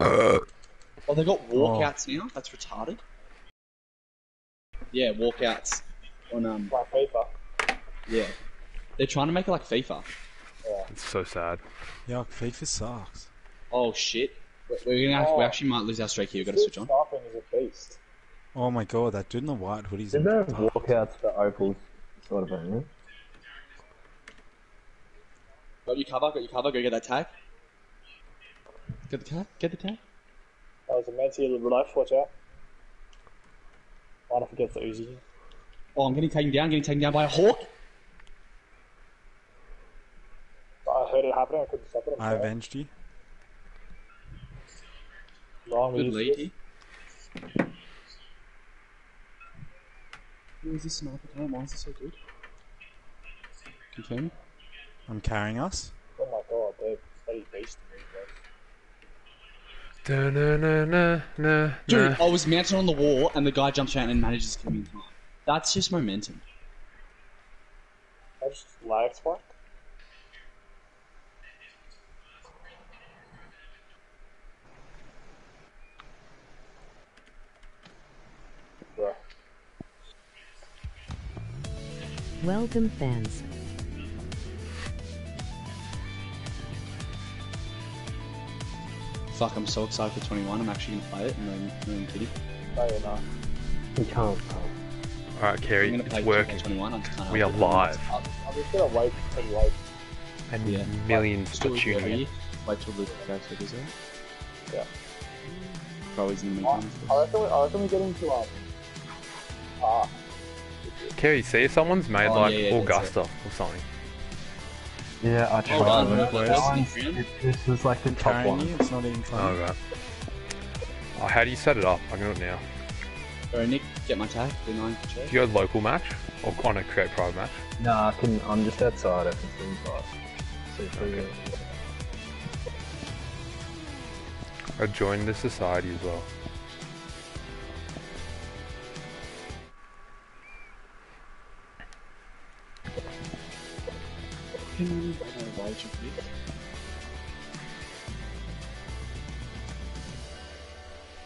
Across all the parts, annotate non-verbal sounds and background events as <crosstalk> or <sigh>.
Oh, they got walkouts now. That's retarded. Yeah, walkouts on um. Like FIFA. Yeah, they're trying to make it like FIFA. It's so sad. Yeah, FIFA sucks. Oh shit. We're we're gonna have, we actually might lose our streak here. We've got to switch on. sniping is a beast. Oh my god, that dude in the white hoodie's Did they have walkouts for opals sort of thing? Got your cover. Got your cover. Go get that tag. Get the tag. Get the tag. That was a Manti a little life, watch out. Might have to get the Uzi. Oh, I'm getting taken down. Getting taken down by a hawk. I heard it happening, I couldn't stop it. I'm I sorry. avenged you. Long Good Uzi. lead here. Who is this sniper? Time? Why is this so good? Confirm. I'm carrying us. Oh my god, they're bloody beast Dude, I was mounted on the wall and the guy jumps out and manages to kill me in time. That's just momentum. That's just lag spike. Welcome, fans. Fuck, I'm so excited for 21. I'm actually gonna play it. No, no, I'm kidding. No, you're not. You can't. Alright, Kerry, I'm gonna play it's working. 21. I just can't we are it. live. I'm, I'm just gonna wait pretty late. And Yeah. millions Still are tuning in. Wait till the guy figures out. Yeah. Bro, he's in the I, meantime. I reckon we, I reckon we get into um. Ah, Kerry, see if someone's made Oh, like yeah, yeah, that's Augusta or something. Yeah, I oh, tried. Hold on, it. where's That one- the friend? it- This was like the top one. you, it's not even Oh, fun. right. Oh, how do you set it up? I can do it now. Bro, Nick, get my tag. Do nine check. Do you go local match? Or on a create private match? Nah, I can. I'm just outside if it's inside. So if we- I joined the society as well.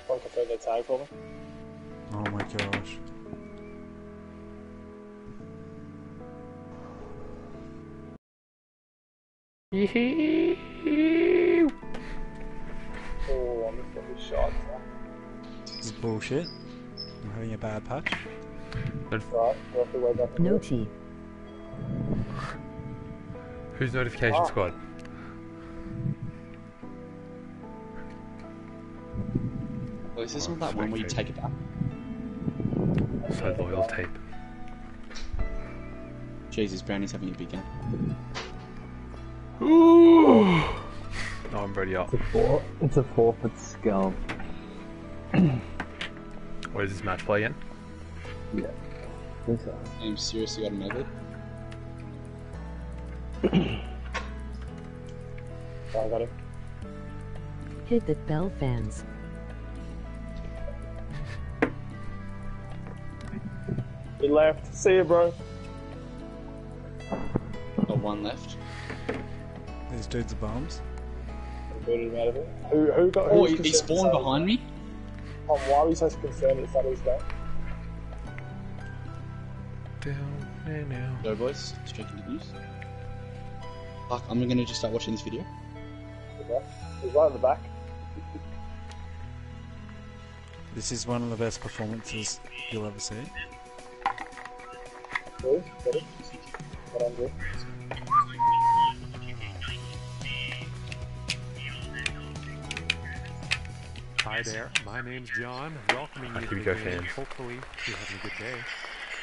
Want to confirm that tag for me? Oh my gosh. Oh, I'm just getting shot. This is bullshit. I'm having a bad patch. Right, we'll have to wait back. No tea. Who's notification Ah. squad? Oh, is this not that one where you take it back? So loyal tape. Jesus, Brownie's having a big game. Ooh. No, I'm ready up. It's a four. It's a four foot skull. Where's this match play again? Yeah. Think so. I'm seriously got a mega. I got him. Hit that bell, fans. He left. See you, bro. Got one left. These dudes are bombs. Booted him out of it. Who, who got? Oh, he, he spawned that- behind me. Um, why are we so concerned at the start of? Down and now. Go, boys. Straight into news. Fuck, I'm gonna just start watching this video. Okay. He's right at the back. This is one of the best performances you'll ever see. Really? Got it? What I'm? Hi there, my name's John, welcoming you Here to the go, game. fans. Hopefully you're having a good day.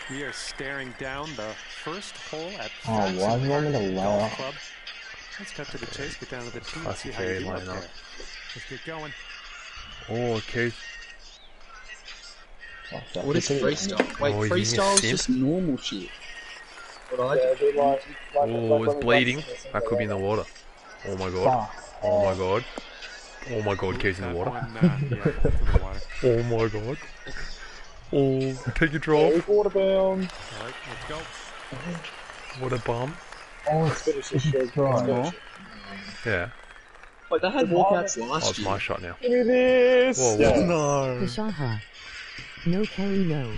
We are staring down the first hole at Oh, why do you want me to lower? Golf Club. Let's cut to the chase, get down to the tee and Classic see how you do up line up. there. Let's get going. Oh, okay. Oh, What is freestyle? Wait, Oh, freestyle is just normal shit. What I Yeah, do? do like, like, Oh, like it's bleeding. practice That could be in the water. Oh my god. Fuck. Oh my god. Oh my god, Kay's in the water. one, yeah, it's <laughs> in the water. Oh my god. Oh, take a drop. He's water bound. Alright, let's go. What a bum. Oh, it's, Finish this shit. Let's. Yeah. Wait, they had walkouts last Oh, it's year. my shot now. Give me this! Whoa, whoa. Yeah. No. Kashaha. No carry no.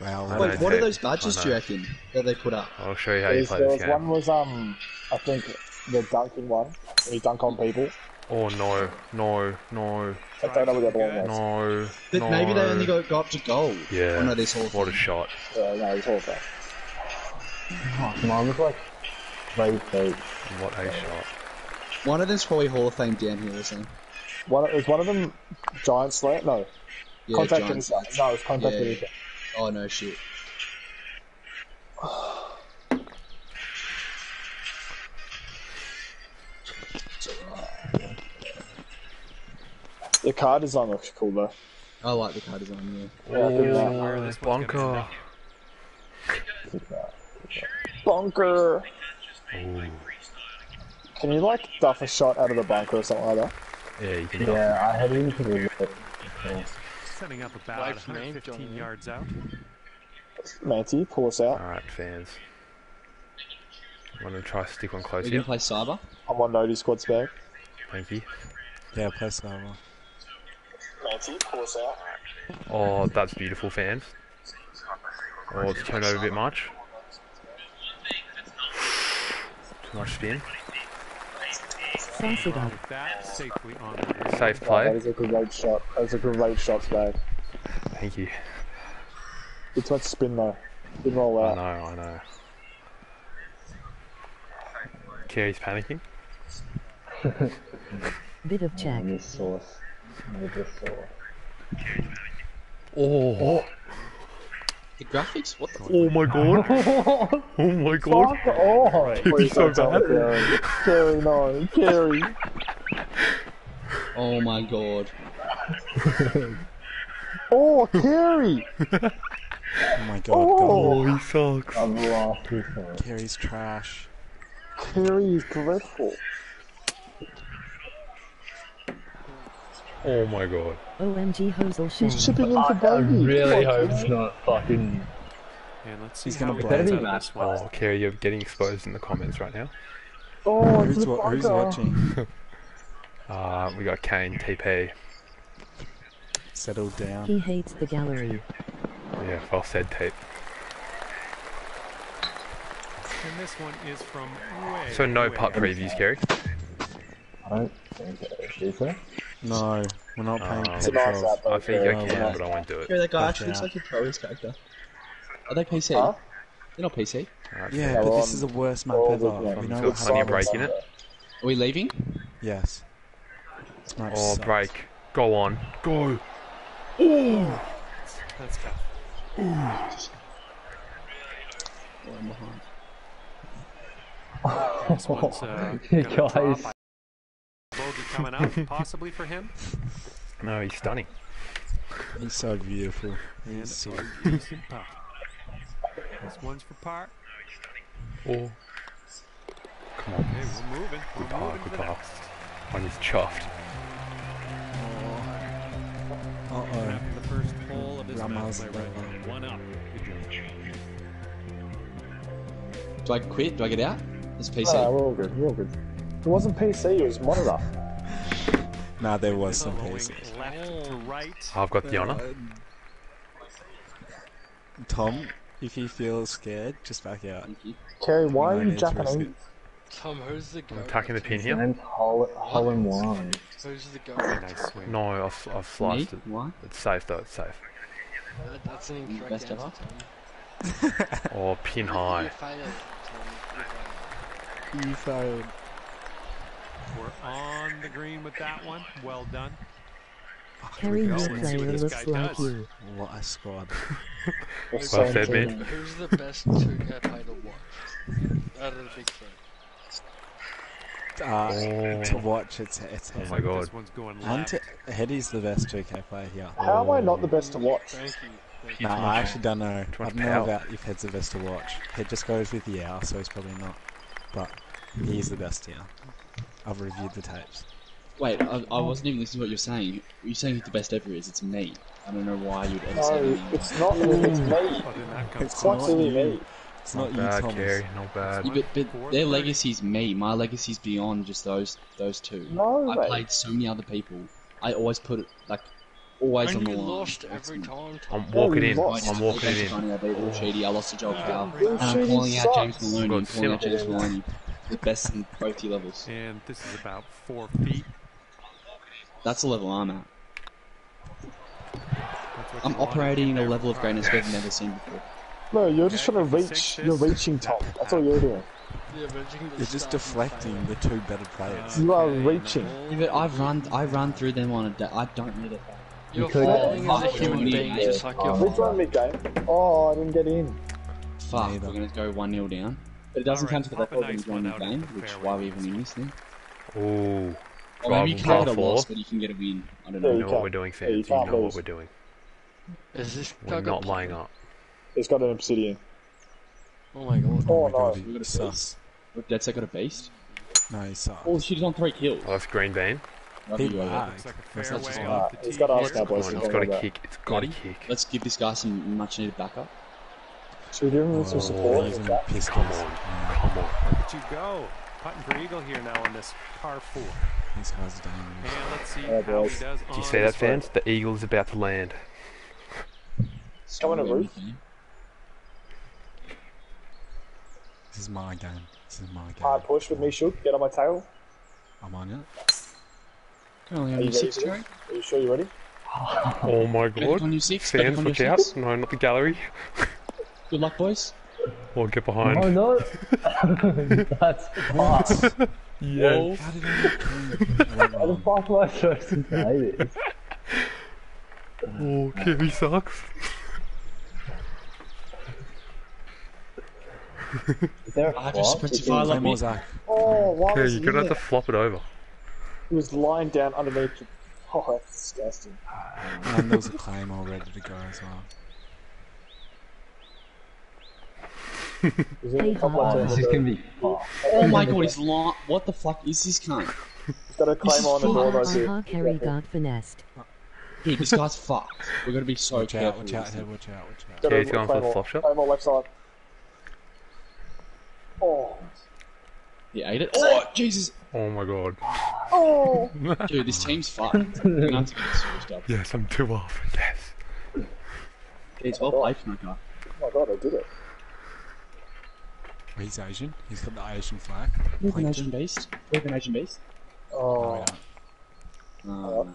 Wow. I Wait, know, what are Ted. those badges I do you know. reckon that they put up? I'll show you how you There's- play there this was one game. was um, I think the dunking one when you dunk on people. Oh no, no, no, I don't know what the other one was. no. But no. maybe they only go, go up to gold. Yeah. Oh no, there's Hall of What a shot. Yeah, no, it's all that. Oh, mine was like three feet. What a shot. One of them's probably Hall of Fame down here or something. One is one of them giant slant? No, Yeah, contact Giants. inside. No, it's contact Yeah. inside. Oh no, shit. The car design looks cool though. I like the card design, yeah. Yeah, I think that- Where this one's gonna Bunker. bunker. Can you like duff a shot out of the bunker or something like that? Yeah, you can Yeah, I had into the lip. end. Setting up about Wife's name, 115 Johnny. yards out. Manty, pull us out. Alright, fans. I'm gonna try to stick one close We're here. gonna play Cyber. I'm on Nody squad's back. Thank you. Yeah, play Cyber. Manty, pull us out. Oh, that's beautiful, fans. Oh, it's turned over a bit much. Too much spin. Sauce it up. With that safely on the Safe That play. is a great shot. That's a great shot, back. Thank you. It's much spin though. Spin roll I out. know, I know. Kerry's panicking. <laughs> Bit of check. And this sauce. Made. Oh, oh. The graphics? What the? oh my god. Oh my god. Oh, It's so bad. Carry, Carry, no, Carry. Oh my god. Oh, Carry. Oh my god, Oh, he sucks. I've lost this Carry's trash. Carry is dreadful. Oh my god. OMG Hosel He's chipping in for I bogey. really Come hope it's not fucking. And let's see He's gonna he blaze gets it. out this one. Oh, Kerry, you're getting exposed in the comments right now. Oh, Who's, the wa- who's watching? <laughs> Uh, we got Kane, TP. Settle down. He hates the gallery. Yeah, well said, tape. And this one is from way. So no way putt previews, Kerry. I don't think it is, is there? No, we're not paying Um, It's a nice petrol. I think I Oh, can, wow. but I won't do it. Yeah, that guy Back actually looks like a pro his character. Are they PC? Huh? They're not PC. Alright, Yeah, Yeah, but we're this is the worst map ever. the We games. know Got what plenty of happens. break in it. Are we leaving? Yes. Oh, sucks. break. Go on. Go. That's tough. Oh, I'm behind. This one's uh, You guys. Bogey coming up, possibly for him. <laughs> No, he's stunning. He's so beautiful. And He's so... a decent putt. This one's for par. Oh. Come on. Okay, we're moving. We're Good par, moving good to the par. next. One is chuffed. Oh, uh-oh. After the first hole of this Ramos match, right one up. Do I quit? Do I get out? It's PC. No, we're all good. We're all good. It wasn't PC. It was monitor. Nah, there was some Going pieces. left to right. I've got the honour. Uh, Tom, if you feel scared, just back out. Thank you. Carry, why No are you need Japanese? Tom, who's the go? Attacking the pin here. And hole, hole in one. Who's the go? Nice swing. No, I've, I've Me? it. Why? It's safe though, it's safe. That- That's an incorrect Best answer. Tom. <laughs> Oh, pin high. You failed. You failed. We're on the green with that one. Well done. Carry go. new Let's player what this looks guy like does. you. What a squad. We're <laughs> Well said, mate. Who's the best 2K player to watch? Out of the big three. Uh, Oh. To watch, it's it's Oh my god. This one's going And left. to, Heady's the best 2K player here. How am I not the best to watch? Thank you. Thank you. Nah, I actually don't know. I much don't know power. about if Head's the best to watch. Head just goes with Yao, so he's probably not. But he's the best here. I've reviewed the tapes. Wait, I, I wasn't even listening to what you're saying. You're saying who the best ever is. It's me. I don't know why you'd ever say No, anything. it's not me. It's me. But then that comes It's quite not clearly you. me. It's Not not you, bad, Thomas. Kerry. Not bad. Yeah, but, but their legacy's me. My legacy's beyond just those those two. No I way. played so many other people. I always put it like always And on the you line. lost every time. I'm walking in. lost. I'm walking in. Funny, I beat Will Sheedy. I lost to Joel Powell. And I'm Sheedy calling out James. Maloney. I'm Got calling out James Maloney. The best in both your levels. And this is about four feet. That's the level I'm at. I'm operating in a level of greatness we've never seen before. No, you're just trying to reach. You're reaching top. That's all you're doing. Yeah, you can You're just deflecting the two better players. You are reaching. Yeah, but I've run, I run through them on a day. I don't need it. You're falling as a human being, just like you're Which one mid game? Oh, I didn't get in. Fuck, Neither. we're gonna go one 0 down. But it doesn't Alright, count to the pop a record when join one the game, which why we even in this thing. Ooh. Or maybe you can on get a loss, but you can get a win. I don't know. You you know what we're doing, yeah, you fans. You can't know what we're doing. Is this We're guy got not laying up. He's got an obsidian. Oh my god. Oh, my God, no. We got he a sucks. With Dead Set got a beast. No, he sucks. Oh shit, he's on three kills. Oh, that's Green Bean. Love He you, over. lagged. Looks like a That's fairway not just off Alright, the he's tee got here. us now, Come boys. on, Don't it's got worry to kick. It's got to kick. Let's give this guy some much needed backup. Should we give him some Oh, support? he's in Yeah. pistols. Come on. Come on. Look at you go. Putting for eagle here now on this par four. these guys are dangerous. And let's see Yeah, how he does Do you see that, fans? The eagle is about to land. Coming to roof. This is my game. This is my game. Hard push with me, shoot. Get on my tail. I'm on it. Can only Are on you your ready six, for? Jerry? Are you sure you're ready? Oh my god. on your six? Ready Fans, on your out. No, not the gallery. <laughs> Good luck, boys. Or get behind. Oh no! <laughs> That's fast. Yeah. Whoa. How did I not do? I went the fuck am I supposed to play this? Oh, Kerry sucks. Is there a I just flop? specify like Claymore me. Zach. Oh, why Kerry, was you're gonna have to flop it over. He was lying down underneath. Oh, that's disgusting. And there was a claymore ready to go as well. He's in Hey, the top Bob. left Oh, hand this is of gonna be fast. Oh my god, he's lying. What the fuck is this cunt? He's got a claim on the door, though, too. Aha, Kerry got finessed. Dude, this guy's fucked. We're gonna be so Watch out, careful. watch out, this here, watch out, watch out. Got Yeah, he's going for the claymore- flop shot. Claymore left side. Oh. He ate it. Oh, Jesus. Oh my god. Oh. <laughs> Dude, this team's fucked. <laughs> We're gonna have to get this switched up. Yes, I'm two off. Yes. It's well played from that guy. Oh my god, I did it. He's Asian. He's got the Asian flag. We've an Asian beast. We've an Asian beast. No, Oh. don't. Oh, no.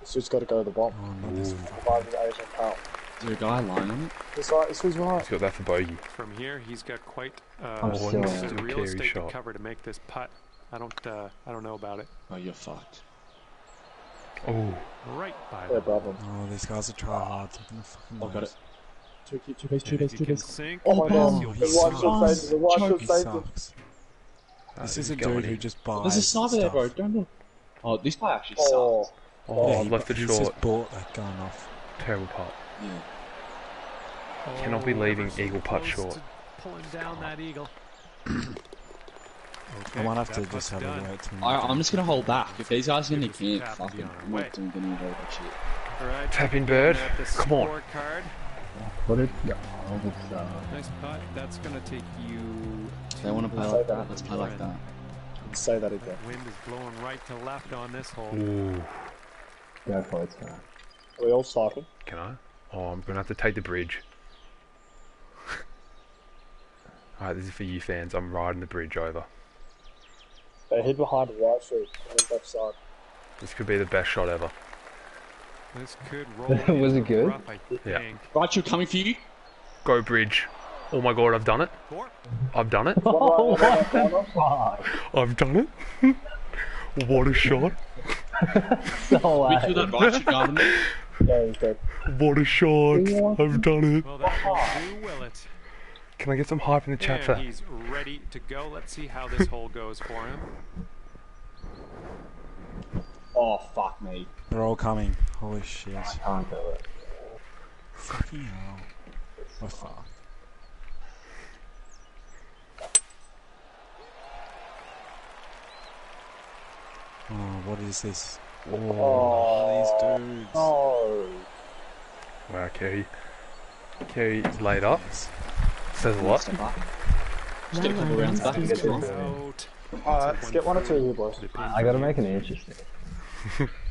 This dude's got to go to the bomb. Oh, not this. Five the Asian pal. Is there a guy lying on it? This right, this was right. He's got that for bogey. From here, he's got quite I'm uh, still- some Still real estate shot. to cover to make this putt. I don't, uh, I don't know about it. Oh, you're fucked. Oh. Right by Yeah, the problem. Oh, these guys are try hard. They're gonna fucking Oh, got it. Two, two, two base, two And base, if two you can base. sink, Oh my god. Oh, The he one shot sucks. saved. The one shot He saved it. sucks. This is a he's going dude who in. just buys There's a sniper there, stuff. bro. Don't look. Oh, this guy actually Oh. sucks. Oh, Yeah, I've he, left it he's short. just bought that gun off. Terrible putt. Yeah. Cannot be Oh, leaving eagle putt short. Pulling down that eagle. I might have to just have done. a wait to I, I'm just gonna hold back. If these guys are gonna Give us some camp, tap and fuck be it. I'm not doing any of that shit. All right, Tapping bird. Come on. scorecard. Put it down. It's, uh, Nice putt. That's going to take you. They want to play like that. Let's play like that. Say that again. Wind is blowing right to left on this hole. Ooh. go for it, sir. Are we all sniping? Can I? Oh, I'm gonna have to take the bridge. <laughs> Alright, this is for you fans. I'm riding the bridge over. They hid behind the right foot on the left side. This could be the best shot ever. This could <laughs> roll. Was into it good? rough, Yeah. think. Right, you're coming for you. Go bridge. Oh my god, I've done it. I've done it. Oh, <laughs> what the fuck? I've done it. <laughs> what a shot. No We uh, threw way. that right, you got him. Yeah, he's dead. What a shot. I've done it. Well, that do, it? Can I get some hype in the chat for And he's ready to go. Let's see how this hole goes for him. Oh fuck me. They're all coming. Holy shit. I Can't do it. Fucking hell. We're fucked. Oh, what is this? Oh, Oh, these dudes. no. Wow, Kerry. Kerry is laid up. Says a lot. Step up. Just get a couple rounds back and get Alright, let's get one or two of you boys. I gotta make an interesting. <laughs>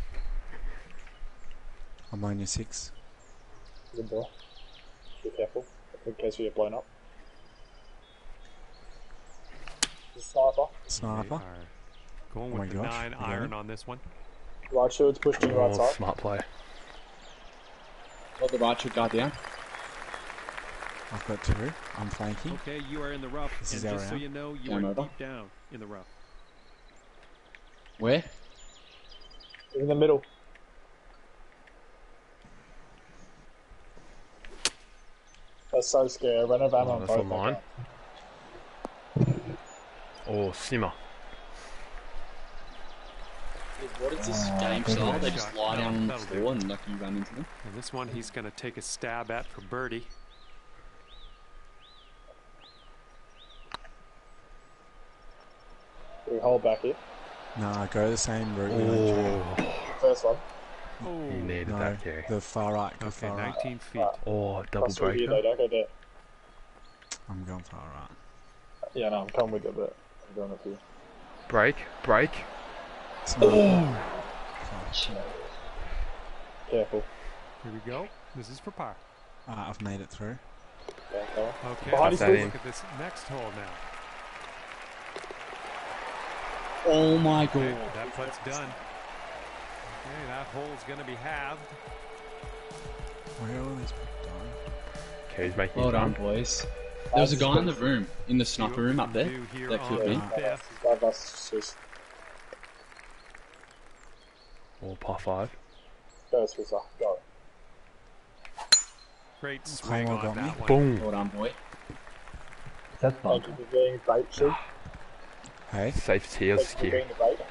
I'm on your six. Good boy. Be careful, in case we get blown up. The sniper. Sniper. are Going Oh with my the gosh, nine you got iron it? on this one. Right shield's pushed to the right Oh, side. smart play. Got the right should guard down. I've got two. I'm flanking. Okay, you are in the rough, This is and our just so you know, you Game are over. deep down in the rough. Where? In the middle. That's so scary. I ran out of ammo Oh, on that's both. on mine. okay. Oh, Simmer. What is this Oh, game good style? one. They just lie down on the floor and like you run into them. And this one he's going to take a stab at for birdie. We hold back here. Nah, go the same route. you Oh, First one. Oh, he needed No, that carry. the far right. Go okay, far right. 19 feet. Oh, double Plus through here, though. breaker. Don't go there. I'm going far right. Yeah, no, I'm coming with you, but I'm going up here. Break, break. Sniper. Careful. Here we go. This is for par. Ah, I've made it through. Yeah, come. Okay, Behind let's you, take look at this next hole now. Oh my god. Okay, that putt's done. Okay, that hole's going to be halved. Where are all these people dying? Okay, he's making Well it done, done. boys. There was a guy in the room, in the sniper room up there. That on could the be. fifth. Five us, just Oh, par five. go, Swizzer. Go. Great swing Como on that one. Boom. Well done, boy. That's fun. Thank you for being bait, Hey, Safe tears Thank here. being the bait.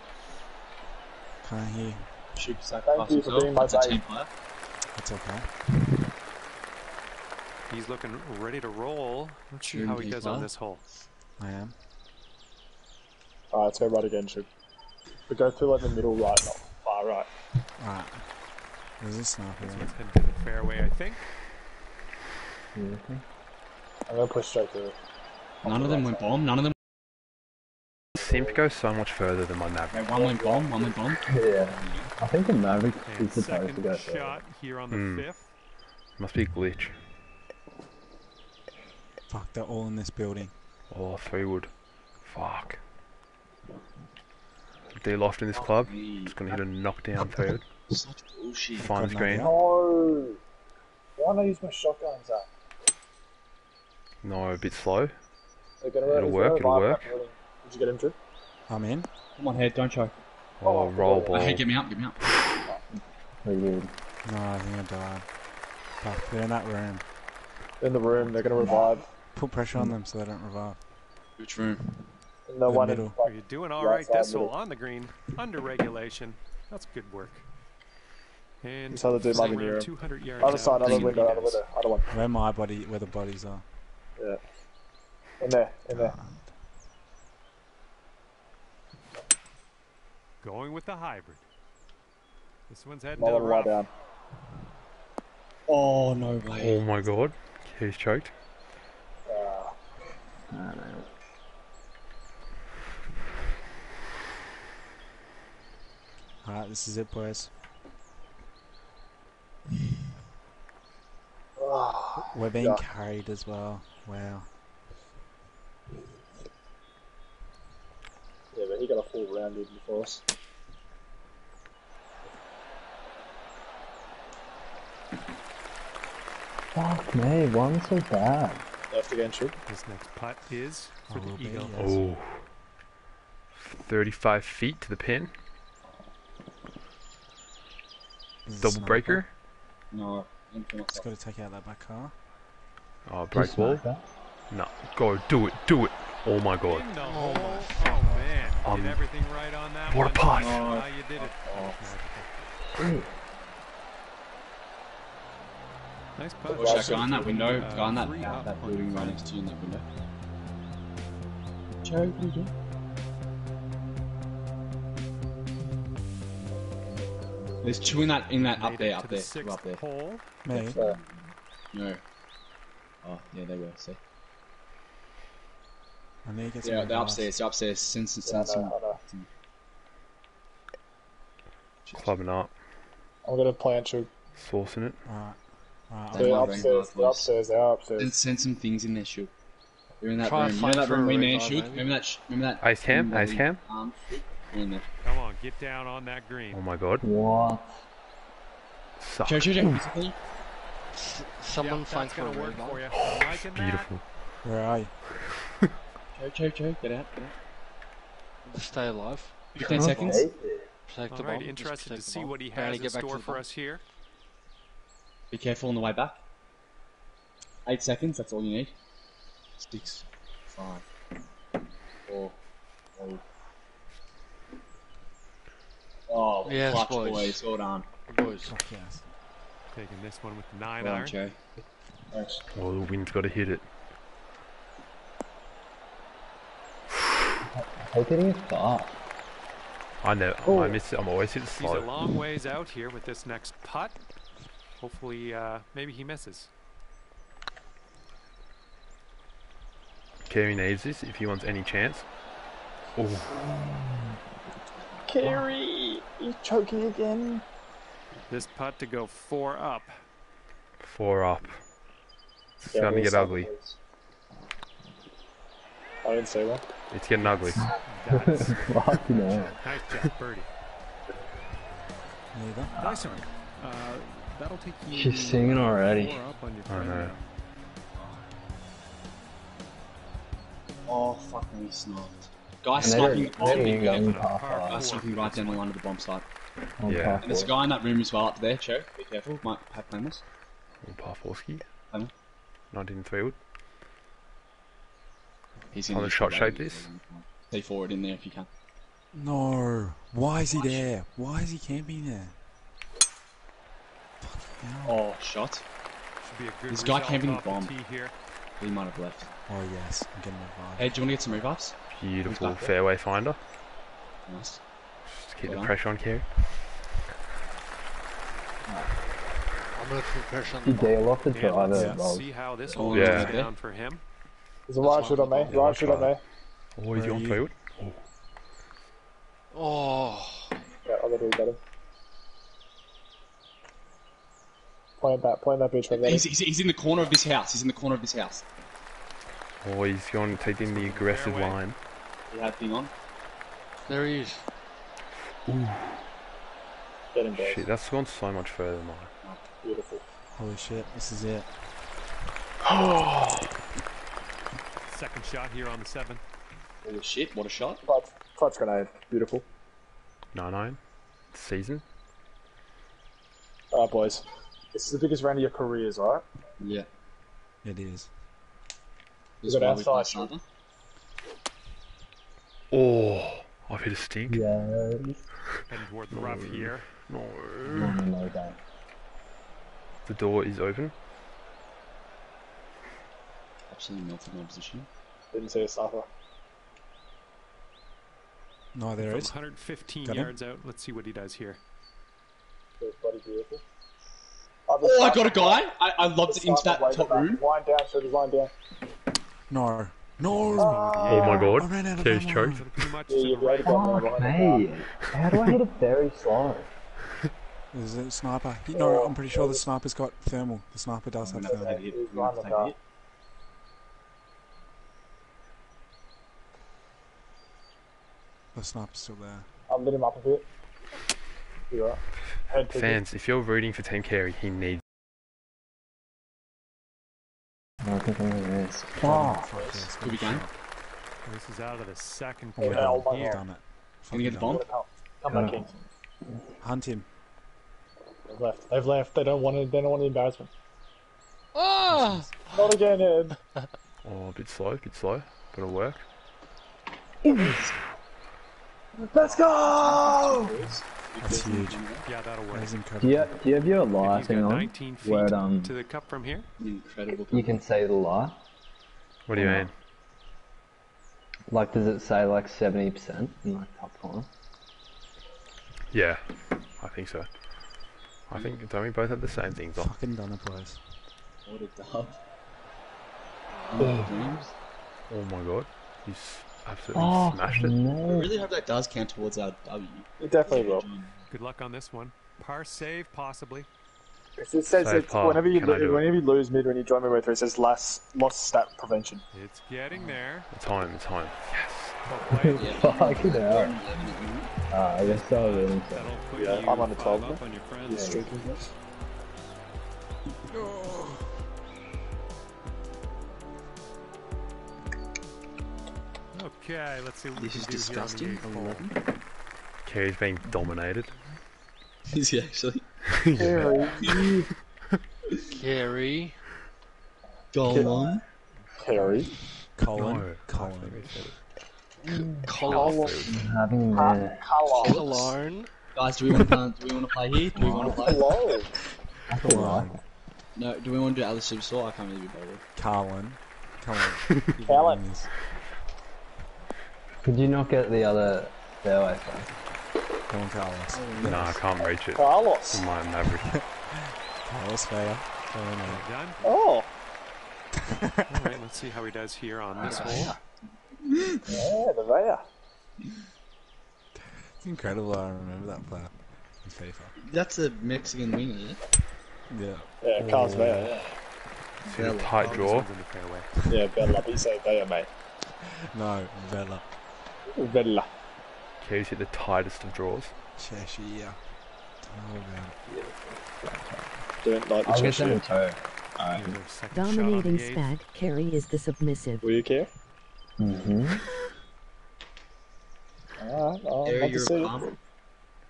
can't hear. Should Thank sacrifice you for himself. being my That's team player. It's okay. He's looking ready to roll. Let's see Sure how he indeed, does on this hole. I am. Alright, let's go right again, Shug. We go through like the middle right, not far right. Right. There's a sniper This there. one's headed to the fairway, I think. Seriously? I'm gonna push straight through. None of them went bomb. None of them. Seem to go so much further than my Maverick. Wait, one went bomb. One went bomb. Yeah. I think the Maverick And is supposed to second go shot here on the Hmm. fifth. Must be a glitch. Fuck, they're all in this building. Oh, three wood. Fuck. D loft in this club. Just gonna hit a knockdown third. Such bullshit. Final Got screen. No! Why not use my shotguns, Zach? No, a bit slow. Gonna It'll work, it'll work. Did you get him, Drew? I'm in. Come on, head. Don't choke. Oh, roll oh, ball. Hey, get me up. Get me up. Pretty good. No, I think I died. Fuck, they're in that room. In the room, they're gonna revive. Put pressure on them so they don't revive. Which room? And the, The one middle. in Are like, you doing all right right? side This middle. hole on the green, under regulation. That's good work. And This other dude might be around near him. other side, other see window, other window, other one. Where my body, where the bodies are. Yeah. In there, in there. Ah. Going with the hybrid. This one's heading Mullen to the right rough. down. Oh no way. Oh my god. He's choked. Uh, I don't know. Alright, this is it, boys. <sighs> We're being Yeah. carried as well. Wow. yeah, but he got a full round in before us. Fuck me, one's so bad. Left again, shoot. This next putt is oh, for Oh, will the be, eagle. yes. Oh. 35 feet to the pin. This is a Double breaker. No. I didn't Just gotta take out that back car. Oh, break wall. No. Go, do it, do it. Oh my god. In. Oh man, Um, did everything right on that what a one. putt. Ah, you did it. Nice putt. Watch that guy in that window. Uh, Guy in that, three that, up that on building right next to you in that window. Joe, what are you doing? There's two in that in that Made up there, up there, the up there. hole. Me. So, No. Oh, yeah, they were. See. I need to get Yeah, some they're upstairs. They're upstairs. Send some. Yeah, I know, some. I know. Clubbing up, I'm gonna plant shoot. sourcing it. Alright. Alright, They They're upstairs. bring They're upstairs. They're upstairs. Send, send some things in there, shoot. They're in that Try room. and You know find that for room a we man revive, shoot? maybe. Remember that? sh- Remember that? Ice cam, room where ice we, cam. Um, shoot? In there. Come on, get down on that green. Oh my god. What? Suck. Joe, Joe, Joe. quickly. S- someone yeah, find that's for a gonna work revive. for you. I'm liking that. Beautiful. Where are you? Joe, Joe, Joe. Get out. Get out. Just stay alive. 15 seconds. Protect the All right, bomb. interested to see what he has to in back store for bomb. us here. Be careful on the way back. Eight seconds. That's all you need. Six, five, four, three. Oh, Yes, clutch, boys. boys. Well done. Boys. Fuck yes. Taking this one with nine Well done, iron. Joe. Thanks. Oh, the wind's got to hit it. How can he far? I know. Oh. I miss it. I'm always hit He's a long ways out here with this next putt. Hopefully, uh, maybe he misses. Kerry needs this if he wants any chance. Oh, Carey, he's choking again. This putt to go four up. four up. It's Yeah, starting to get see. ugly. I didn't see one. It's getting ugly. That's Fuck no. nice job, birdie. Neither. Nice one. Uh, that'll take you. She's singing already. Four up I know. Oh, fuck me, sniped. Guy And they're, sniping the they're bomb. even going Par half Guy fast. sniping right down the line of the bomb site. on Yeah. par And there's a guy in that room as well up there, Joe. Be careful. Might have flammers. Parforski. Huh? 1903 wood. He's On the shot shoot shape this? Stay forward in there if you can. No. Why is he there? Why is he camping there? Oh, shot. Should be a good This guy result camping the off bomb. tee here. He might have left. Oh yes, I'm getting revived. Hey, do you want to get some revives? Beautiful back there? fairway finder. Nice. Just keep Well the done. pressure on Kerry. I'm gonna put pressure on He the bomb. deal off the driver let's as well. see how this Oh, one yeah. goes down for him. There's a right That's shoot on me. fine. Yeah, Right shoot on me. Oh, Where he's are on you? three wood. Oh, Yeah, I'll let you get him. Plant that, plant that bitch right there. He's, he's, he's in the corner of this house. He's in the corner of this house. Oh, he's going to take in the aggressive Fairway. line. He had thing on. there he is. Get him. Shit, that's gone so much further than mine. Beautiful. Holy shit, this is it. <gasps> <gasps> Second shot here on the seven. Holy shit, what a shot. Clutch, clutch grenade. Beautiful. 9-9. Season. Alright, boys. This is the biggest round of your careers, alright? Yeah. It is. This got is why we outside play Oh, I've hit a stink. Yeah. Heading toward the rough here. No. No, no, no, don't. The door is open. Absolutely melted my position. Didn't see a sniper. No, there From is. 115 Got him. yards out. Let's see what he does here. It bloody beautiful. Oh, I got a guy. I, I lobbed it into that top room. Line down, shooters, line down. No. No. Oh my I god. ran out of Kerry's choked. Pretty much Yeah, to the right. already got one Fuck me. How do I hit it very slow? There's a sniper. No, I'm pretty sure the sniper's got thermal. The sniper does have I'm thermal. take a hit. He's I'm gonna behind the take a car. hit. The sniper's still there. I'll lit him up a bit. You alright? Fans, if you're rooting for Team Kerry, he needs. I think I'm gonna miss. Oh, oh, fuck Fuck. Good good game. This is out of the second Oh, quarter. hell, my here. Done it. Can you get the Fucking bomb? Come, come back, in. Hunt him. They've left. They've left. They don't want it. They don't want the embarrassment. Oh, Not again, Ed. <laughs> Oh, a bit slow, a bit slow. But it'll work. Let's go! That's huge. Yeah, that'll work. That is Do you, do you have your If he's lighting got on? 19 feet Where, um, to the cup from here. Incredible. you can see the light? What do you mean? Like, does it say like 70% in like top corner? Yeah, I think so. I think don't we both have the same things on? Fucking done it, boys. What a dub. Oh. Oh my god. He's absolutely Oh, smashed it. I no. really hope that does count towards our W. It definitely will. Good luck on this one. Par save, possibly. It says Save it's whenever you Can I lo- it? whenever you lose mid when you join midway through, it says last lost stat prevention. It's getting there. Time, time. Yes. Well played. Fucking hell. Ah, I guess so. Then, so. That'll put Yeah, you I'm on the five 12 up on your You're friends. streaking Okay, let's see what This we is can do disgusting. here on the eighth hole. Kerry's being dominated. <laughs> Is he actually? <laughs> Carry, Carry. Go on. carry. Colin. No. Colin. Colin. Having the Guys, do we want to do we want to play here? Do we want to play? Hello. Colin. No. Do we want to do Alice Superstore? I can't really be bothered. Carlin. Come on. You're Colin. doing this. Could you not get the other fairway side? Come on, Carlos. Oh, no, I can't reach it. Carlos. with My Maverick. <laughs> Carlos Fair. Come on, mate. Done. Oh. All right, <laughs> let's see how he does here on this hole. Yeah, the Raya. It's incredible I remember that player in FIFA. That's a Mexican winger. Yeah? Yeah. Oh, yeah, Carlos Raya, yeah. See the tight Oh, draw. one's in the fairway. Yeah, Bella. You say Raya, mate. No, Vela. Bella. Kerry's hit the tightest of draws. Cheshire. Oh, man. Don't like the I'll get Cheshire. in tow. Here's our second shot on Dominating the eighth. Spag, Carrie is the submissive. Will you care? Mm-hmm. <laughs> Alright, I'll Kerry, have to you're see a it. bum.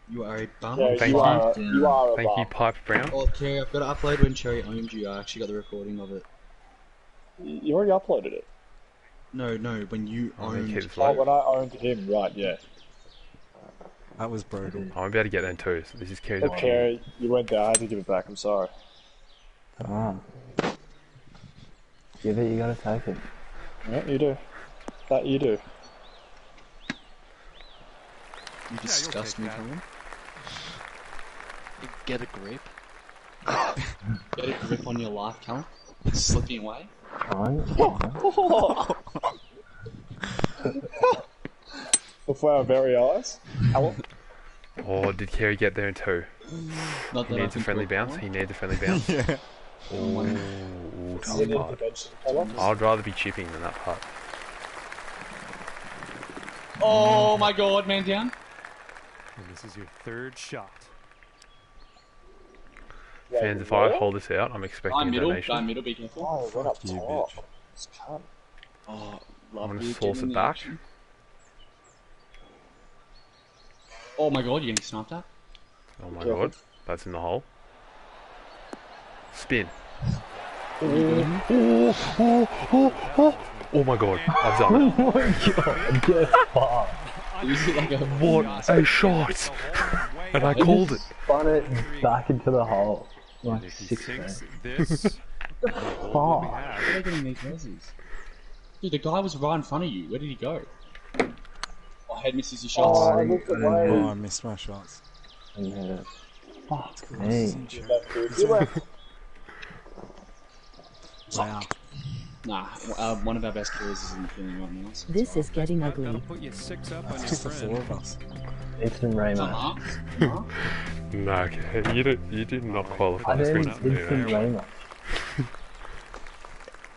You are a bum. Yeah, Thank you you. are, you are a Thank you, bum. Pipe Brown. Oh, Kerry, I've got to upload when Cherry owned you. I actually got the recording of it. You already uploaded it. No, no, when you I'm gonna owned. keep Oh, low. when I owned him, right, yeah. That was brutal. I won't be able to get that in two, so this is Kerry's Okay, opportunity. you went there. I had to give it back. I'm sorry. Ah. Give it, you gotta take it. Yeah, you do. That you do. You disgust take me, that. Colin. Get a grip. <laughs> Get a grip on your life, Colin. It's slipping away. Trying. <laughs> Before our very eyes. Hello? Or oh, did Kerry get there in two? Not He that I needs a friendly bounce. about. He needs <laughs> a friendly bounce. yeah. Ooh, Is tough part. I'd rather be chipping than that part. Oh my god, man down. And this is your third shot. Yeah, Fans, if yeah. I hold this out, I'm Guy expecting a middle, donation. guy middle, be careful. Oh, went up you, top. bitch. This cunt. Oh, I'm gonna you source it back. action. Oh my god, you're getting sniped at? Oh my Careful. god, that's in the hole. Spin. Oh oh, oh oh, oh, oh! Oh my god, I've done it. <laughs> Oh Is it like a What a shot! <laughs> And I called it. Spun it back into the hole. Like If he six sinks feet. this, <laughs> the hole Fuck. Where are they getting these jerseys? Dude, the guy was right in front of you. Where did he go? Oh, head misses your shots. Oh, I didn't- looked I away. Oh, I missed my shots. I hit it. <laughs> Fuck This me. isn't true. Left foot. You left. Wow. Nah, uh, one of our best killers isn't feeling right now. So This is getting That'll ugly. put you six up on That's your just the friend. four of us. Instant Raymo. uh-huh. <laughs> No, okay, you did, you did not qualify I for didn't instant instant Raymo. Raymo.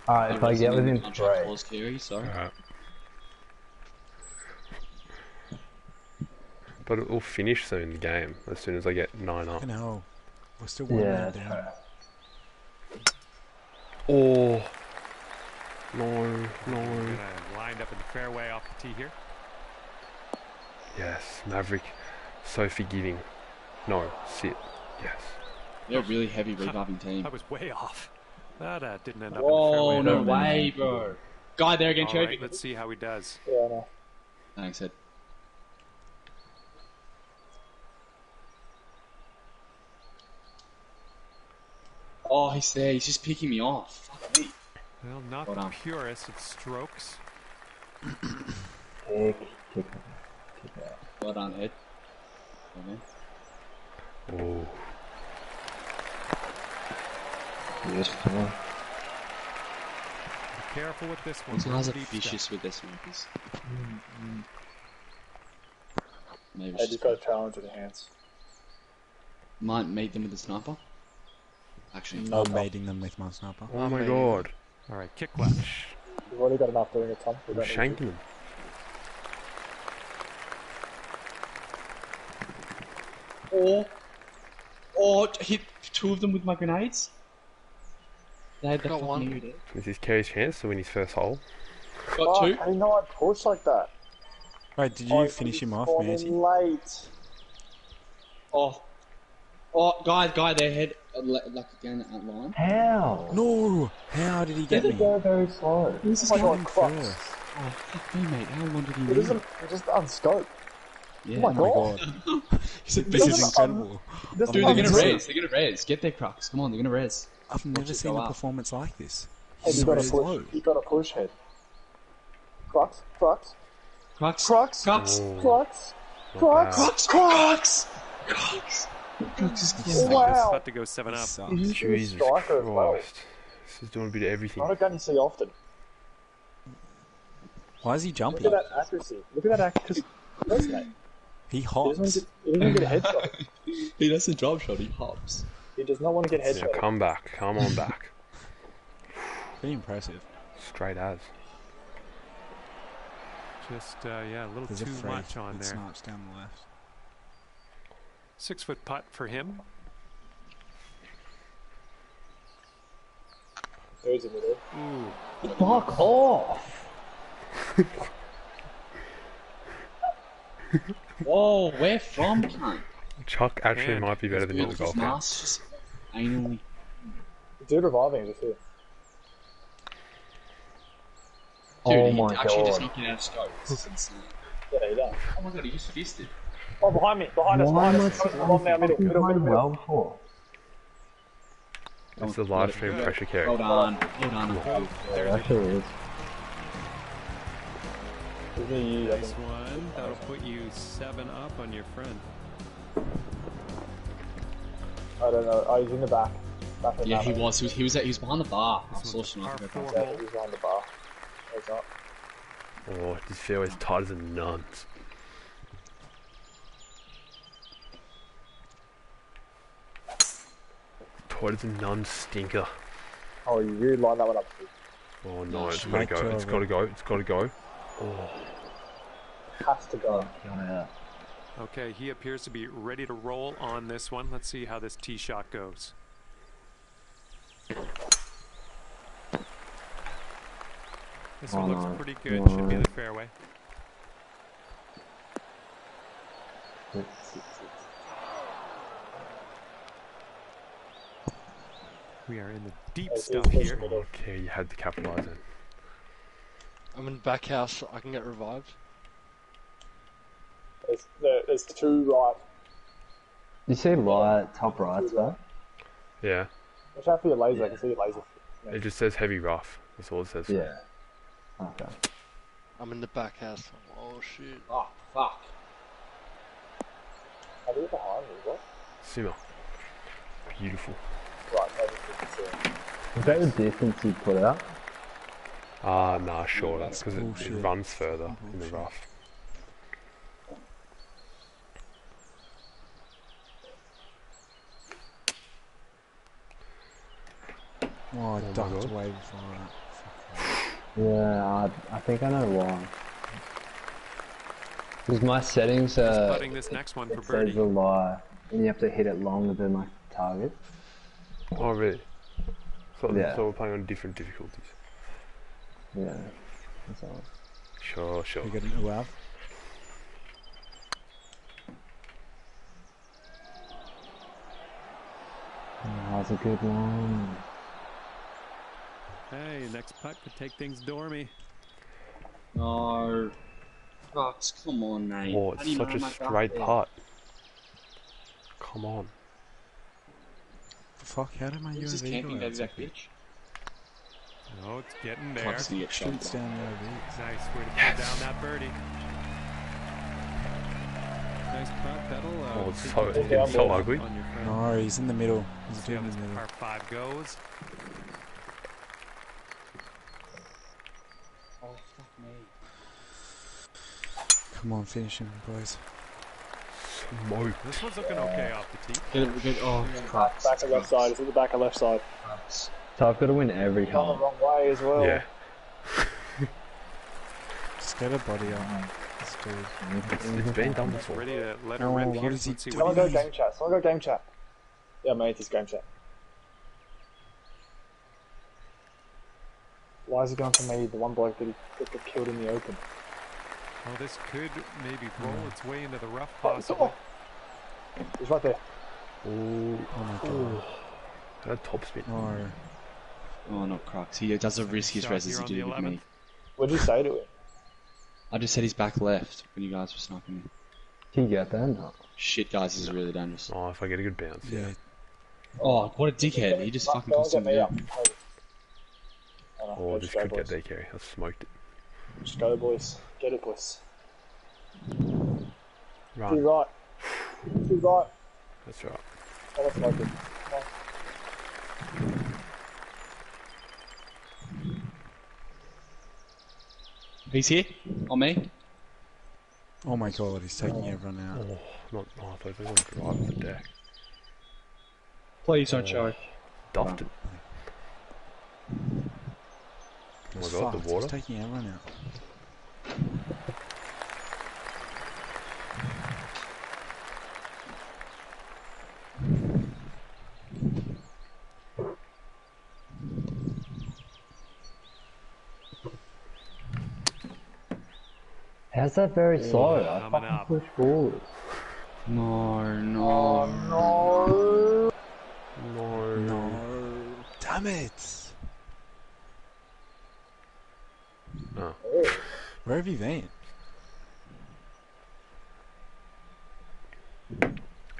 Alright, if I get within three. Calls, Kerry, sorry. Alright. But it will finish soon, the game, as soon as I get 9 up. Fucking hell. We're still one Yeah, down. right. Oh! No, no. Lined up in the fairway off the tee here. Yes, Maverick. So forgiving. No, sit. Yes. They're a really heavy reviving team. I was way off. That uh, didn't end up Whoa, in the no fairway. way, bro. Guy there again, All Cherry. right, let's see how he does. Yeah, no. Thanks, Ed. Oh, he's there. He's just picking me off. Fuck me. Well, not Well the done. purest of strokes. Kick, kick, kick out. Well done, Ed. Yeah, man. Oh. Beautiful. careful with this one. These guys are Deep step. vicious with their snipers. Mm, mm. Maybe They it's just just got a challenge in the hands. might meet them with a sniper. Actually, No. I'm mating them with my sniper. Oh my god. All right, kick lash. You've already got enough doing it, Tom. We I'm shanking them. or or hit two of them with my grenades. They had Got one. ear there. This is Carey's chance to win his first hole. Got Fuck, two. I didn't know I'd push like that. Wait, did Oh, you finish him off, spawning Manty? late. Oh, oh, guy, guy, their head uh, le- like down that line. How? No! How did he get me? Go very slow. This is Oh my going god, Crux. first. Oh, fuck me, mate. How long did he It live? isn't, it just unscoped. Yeah. Oh my god. god. He's <laughs> a This is beast. incredible. This Dude, they're gonna unscoped. res. They're gonna res. Get their crux. Come on, they're gonna res. I've never it seen go a up. performance like this. Hey, He's you so gotta push. You gotta push head. Crux, Crux, Crux. Crux, Crux. Oh, Crux, not Crux. bad. Crux. Crux. Crux. Crux is He's close. so Wow. About to go seven up. sucks. He's a Jesus striker as well. This is doing a bit of everything. Not a gun you see often. Why is he jumping? Look at that accuracy. Look at that accuracy. <laughs> Close, mate. He He hops. doesn't, get, he doesn't get a headshot. <laughs> He doesn't drop shot. He hops. He does not want to get Now headshot. come back. Come on back. <laughs> Pretty impressive. Straight as. Just uh, yeah, a little There's too free much on that there. snipes down the left. Six foot putt for him. There's a middle. Ooh, Fuck off! <laughs> Whoa, where from, cunt? Chuck actually Man, might be better than you at the golf His game. just anally. Dude reviving is just here. Dude, Oh he my actually just god. knocked it out of scope. This is insane. Yeah, he does. Oh my god, he just fisted. Oh, behind me, behind us, Why behind am I us. Come on now, middle, middle, middle, middle. well for? It's the live stream pressure carry. Well done. Well done. It actually is. Give me you, I nice one. That'll put you seven up on your friend. I don't know. Oh, he's in the back. Back in Yeah, he was. He was. He was. He was behind the bar. I This saw one's Sniper par go four past. Yeah, hole. he's behind the bar. He's up. Oh, this fairway's tight as a nuns. Tight as a nun stinker. Oh, you really lined that one up. Oh no, it's gotta go. two It's of gotta go. It's gotta go. Has to go. Yeah. Okay, he appears to be ready to roll on this one. Let's see how this tee shot goes. This one looks pretty good. Should be No. the fairway. We are in the deep stuff here. Okay, you had to capitalise it. I'm in back house. I can get revived. There's, there, there's two right. you see light top right though? Yeah, Watch out for your laser. I can see your laser. it just says heavy rough. That's all it says. Yeah. Okay. I'm in the back house. Oh shit. Oh fuck. Have you behind me? What? Simmer. Beautiful. Right, I just didn't see it. Is that the distance you put out? Ah, nah, shorter. That's Because it, it runs further in the rough. Oh, I my ducked God. away before that. Yeah, I, I think I know why. Because my settings are putting this next one for it says birdie. a lie, and you have to hit it longer than like target. Oh, really? So, Yeah. so we're playing on different difficulties. Yeah. That's all. Sure, sure. You got an UAV? Mm, oh, That's a good one. Hey, next putt could take things dormy. No. Crux, come on, mate. Oh, it's such a straight putt. Come on. The fuck? How did my Who's this UAV camping go out baby so back quick? bitch? Oh, it's getting there. Clumsy get Shoots down the Nice way to yes. put down that birdie. Nice putt. That'll. Uh, oh, it's so, so ugly. No, he's in the middle. He's doing middle. par five goes. Oh, fuck me. Come on, finish him, boys. Smoke. This one's looking okay off the tee. Get it, get, oh. Back of left side. It's in the back of left side. Nice. So I've got to win every Gone the wrong way as well. Yeah. <laughs> Just get a body on. Let's it. It's, it's mm-hmm. been done before. Ready to let her Oh, rip what here. is he Let's see Someone what go he game chat. Someone go game chat. Yeah, mate, it's game chat. Why is it going to me, the one bloke that he that got killed in the open? Well, this could maybe roll mm. its way into the rough, Oh, it's- oh. He's right there. Oh, Oh my god. that top spin. No. Oh, not Crux. He does the riskiest shot res here he did the with me. What did you say to him? I just said he's back left when you guys were sniping me. Can you get there? No. Shit, guys, this is really dangerous. Oh, if I get a good bounce. Yeah. Oh, what a dickhead. He just fucking Go cost him me down. up. Oh, no, this just go, could get boys. DK. I've smoked it. Just go, boys. Get it, boys. Too Run. right. Too right. That's right. Oh, that's no good. Come on. He's here? On me? Oh my god, he's taking everyone out. Oh, not. Oh, I thought he was drive the deck. Please don't Oh. choke. Duffed it. Oh my god, fucked, the water. He's taking everyone out. How's that very slow? I Coming fucking up. push forward. No, no. No. No. No. Damn it! Oh. Where have you been?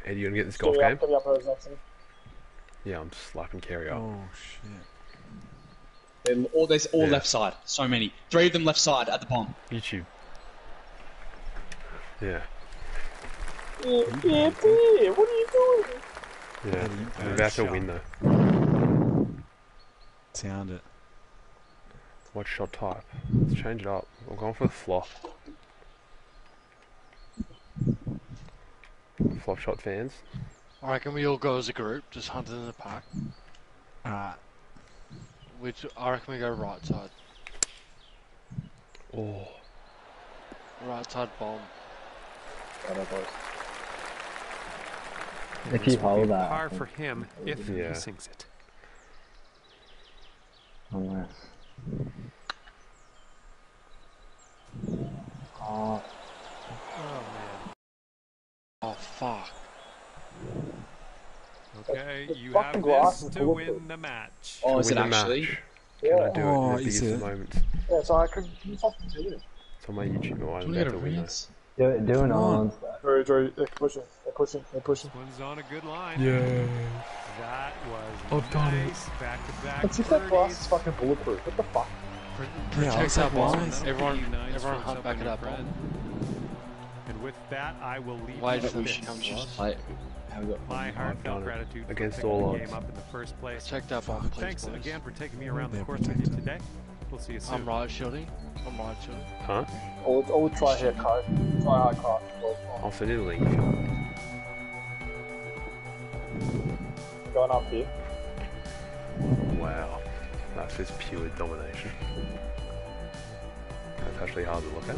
Eddie, you gonna get this golf game? up, get me up, whoever's next to me. Yeah, I'm slapping carry up. Oh shit. They're all, there's all Yeah. left side. So many. Three of them left side at the bomb. YouTube. Yeah. Yeah, yeah, yeah, what are you doing? Yeah. Eddie, I'm uh, about to win though. Sound it. What shot type? Let's change it up. I'm going for the flop. Flop shot fans. I reckon we all go as a group, just hunt in the park. Alright. Which I reckon we go right side. Oh. Right side bomb. Righto, boys. If you hold that, I Par for him if Yeah. he sinks it. unless. Oh, Oh man. Oh fuck. Okay, the you have glass this is to win the match. Oh, is it win actually? match. yeah. I do Oh, it in oh, the is it? moments? Yeah, so I could you fucking do it. It's on my YouTube. Oh, I'm Do you about want to to get win a this. Do it, do an Come on. on. Drew, Drew, they're pushing, they're pushing, they're pushing. One's on a good line. Yeah. That was oh, I've it. nice. Back to back. Let's see if that glass is fucking bulletproof. What the fuck? Yeah, I Protect was that like, bomb. Everyone, nice everyone for hunt back at something that friend. And with that, I will leave Why you did with we this. come to us? Play. How we got My done heartfelt gratitude Against for picking all odds. game up in the first place. Check that bomb, please, Thanks boys. again for taking me around the They're course with you protected. today. We'll see you soon. I'm right shooting. I'm right shooting. Huh? All, all try here, card. Try hard card. boys. I'll send you the link if you want. Going up here. Wow. That's just pure domination. That's actually hard to look at.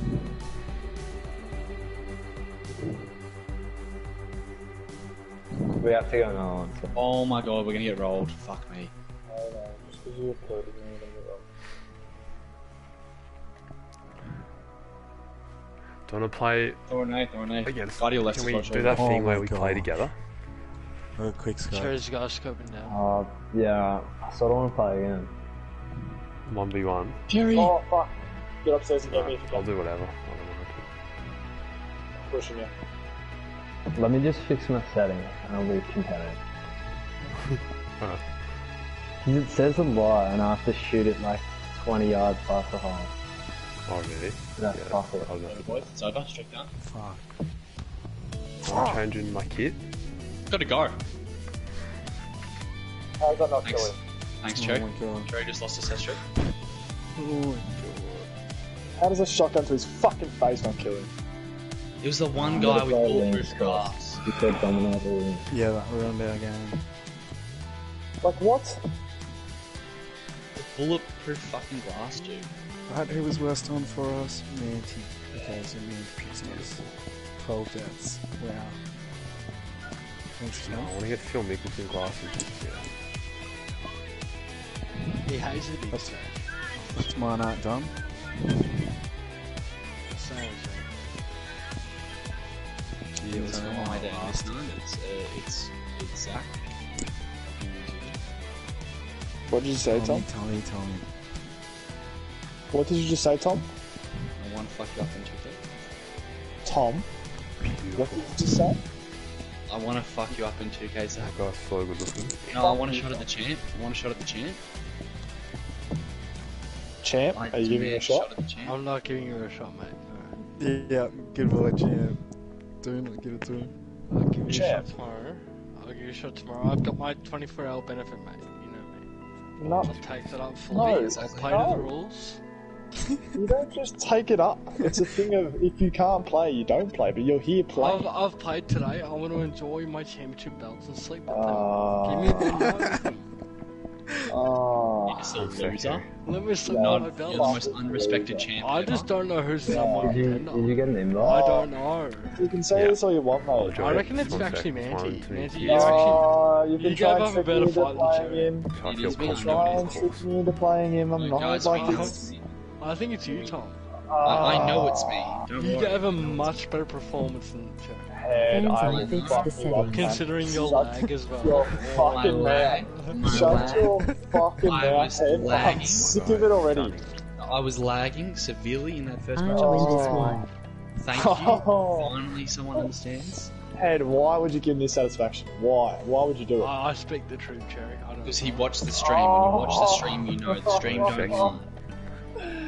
We have to go on. Oh my god, we're gonna get rolled. Fuck me. Oh, Do you want to play Throw an eight, throw an eight. against? Guardian left Can we do sorry. that Oh thing where my we play God. together? Oh, quick scope. Cherry's got scoping now. Uh, yeah, I don't want to play again. 1v1. Jerry! Oh, fuck. Get upstairs and get me if you I'll do whatever. I don't mind. Pushing you. Let me just fix my setting and I'll be competitive. <laughs> Alright. 'Cause it says a lot and I have to shoot it like 20 yards past the hole. Oh, really? That's Yeah, fuck it. I'll just- Boys, it's over. Straight down. Fuck. I'm changing my kit. Gotta go. How's that not Thanks. killing? Thanks, Oh Cherry. my god. Cherry just lost his set streak. Oh my How does a shotgun to his fucking face not kill him? It was the one I'm guy with play bulletproof glass. You said dominate all. Yeah, that ruined our game. Like what? Bulletproof fucking glass, dude. Right, who was worst on for us? Manty. Okay, so Manty picks us. 12 deaths. Wow. Thanks, No, I want to get Phil Mickelson glasses. Yeah. He hates the big That's- stage. That's mine art done. Same, same. Yeah, it's it's not not my my day. last. It's. It's uh, it's it's Zach. What did you say, Tommy, Tom? Tommy, Tommy. What did you just say, Tom? I want to fuck you up in 2K. Tom? What Beautiful. did you just say? I want to fuck you up in 2K, Zach. That guy's so good looking. No, I want a shot at the champ. I want a shot at the champ. Champ? I Are you giving me a demand shot? at the champ. I'm not giving you a shot, mate. No. Yeah, give it a GM. Do not give it to him. I'll give you a Champ. shot tomorrow. I'll give you a shot tomorrow. I've got my 24 hour benefit, mate. You know me. No, I'll take that up fully. No, I'll play no. to the rules. You don't just take it up. It's a thing of if you can't play, you don't play, but you're here I've, playing. I've played today. I want to enjoy my championship belts and sleep with them. Uh, Give me the night. uh, You're just a One <laughs> sec loser. here. Let me sleep No, with my You're the most unrespected champ. I just don't know who's the number one Did you, did you get an invite? I don't know. you can say Yeah. this all you want, I'll mate. join I reckon it's One actually sec. Manti. One, two, Manti, three. you actually. Uh, you've been gave trying up to a trick me into playing him. So I It feel is me, confident Try in and this trick course. me into playing him. I'm not guys, like I this. It's me. I think it's you, Tom. I, I know it's me. Don't You worry. gave a much better performance than Jerry. Head, I on will fix the you up, settings. man. Considering your Shut lag as well. Your My fucking lag. My Shut lag. your fucking I mouth, was head. I'm lagging. <laughs> sick of it already. I was lagging severely in that first match. in Oh. this one. Thank <laughs> you. Oh. Finally, someone understands. Head, why would you give me satisfaction? Why? Why would you do it? I, I speak the truth, Jerry. Because he watched the stream. When you watch the stream, you know the stream don't oh. lie.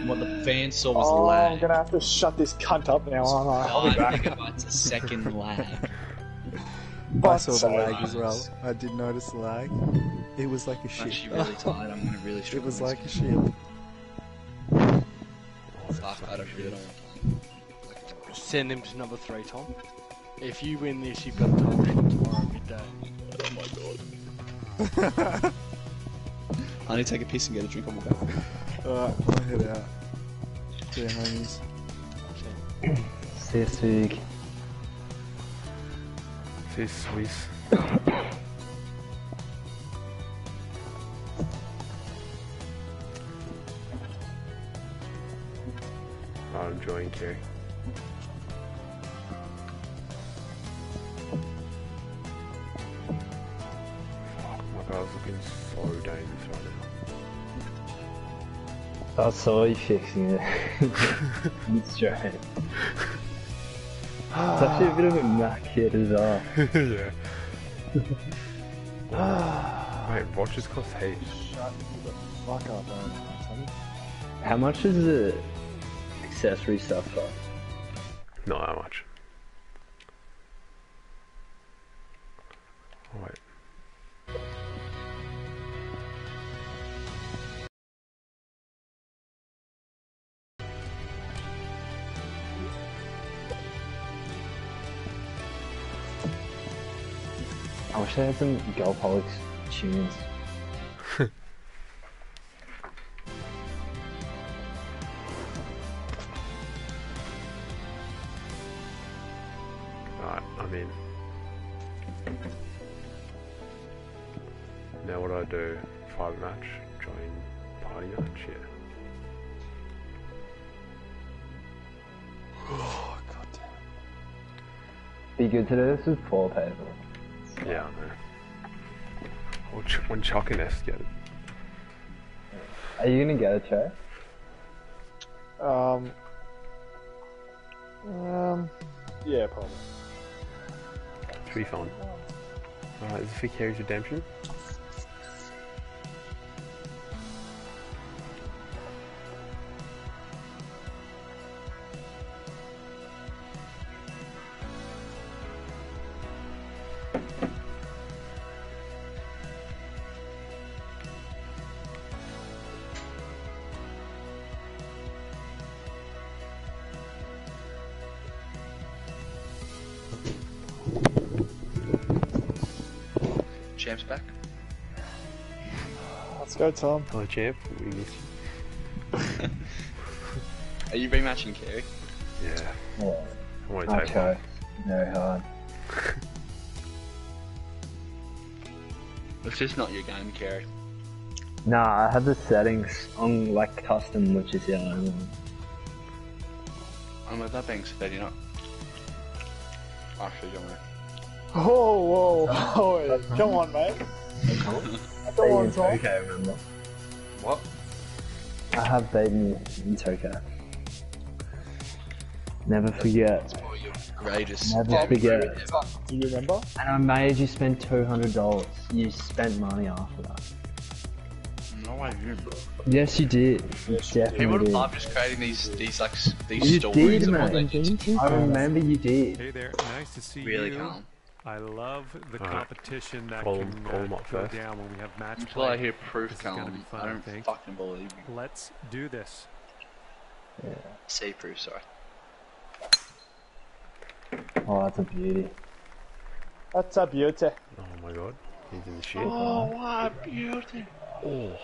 And what the fans saw was Oh, I'm lag. gonna have to shut this cunt up now, aren't I? I'll be back. megabytes a second lag. <laughs> I Fuck's saw the sake. lag as well. I did notice the lag. It was like a I'm actually really <laughs> tired. I'm gonna really It was like a ship. Oh, fuck, I don't really don't want to Send him to number three, Tom. If you win this, you've got a title shot tomorrow midday. Oh my god. I need to take a piss and get a drink on my back. Alright, I'll head out. See you, homies. See you, Sig. This Swiss. <coughs> I'm enjoying Carey. I saw you fixing it. it's straight. It's actually a bit of a Mac hit as well. yeah. Wait, watches cost heaps. Shut the fuck up, man. How much does the accessory stuff cost? Not that much. Oh, wait. I wish I had some Golpolix tunes. <laughs> Alright, I'm in. Now what do I do? Five match? Join party match? Yeah. Oh, Be good to do this is four people. Yeah, I know. Or ch- when Chuck and S get it. Are you gonna get a chair? Um. Um. Yeah, probably. Should be fun. Alright, this is for Carey's Redemption. Champs back. Let's go, Tom. Hello, champ. We miss you. Are you rematching Carey? Yeah. Yeah. I want to I take try one. very hard. It's just not your game, Carey. Nah, I have the settings on like custom, which is the only one. Oh, and with that being said, you know. Actually, don't worry. Oh, whoa, whoa. Come on, mate. Come on, Tom. Okay, remember? What? I have beaten you in Tokyo. Never forget. You're greatest. Never damn forget. ever. Do you remember? And I made you spend two hundred dollars. You spent money after that. No, I didn't. bro. Yes, you did. You People definitely did. love just creating these, these like, s- these You stories did, of what man. did. I remember you did. Hey there, nice to see Really you. calm. I love the Alright. competition that Call can him- call uh, go first. down when we have match Until play. I hear proof This is gonna be fun, I I don't think. fucking believe you. Let's do this. Yeah. Say proof, sorry. Oh, that's a beauty. That's a beauty. Oh my god. He's in the shit. Oh, what a beauty. Oh.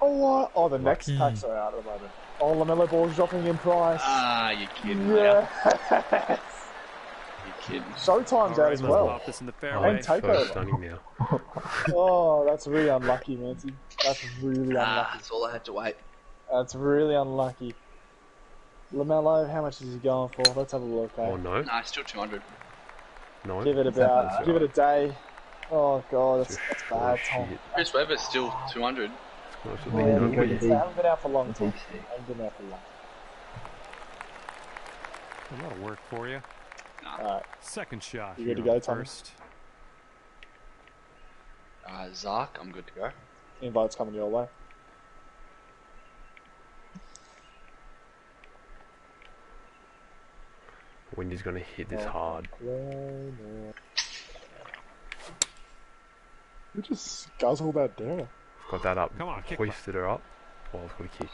Oh, what? Oh, the next packs are out at the moment. Oh, LaMelo Ball's dropping in price. Ah, you kidding me? Yeah. yeah. <laughs> You kidding. Showtime's out as well. this in the Oh, fairway. And take so over. stunning now. <laughs> Oh, that's really unlucky, Manty. That's really Ah, unlucky. that's all I had to wait. That's really unlucky. LaMelo, how much is he going for? Let's have a look. eh? Oh no. Nah, still 200. No. Give it Is that about, bad? give it a day. Oh god, that's, that's bad, of Tom. shit. Chris Webber's still 200. Oh, yeah, done you got with. They haven't been out for long, That's Tom. easy. haven't been out for long. That'll work for you. Alright, Second shot. You good to go, on Tommy? First. Uh, Zark, I'm good to go. invites coming your way. Wind is gonna hit this Oh. hard. You just guzzle that down. Got that up. Come on, kick Hoisted her up. Oh, I've got a kick.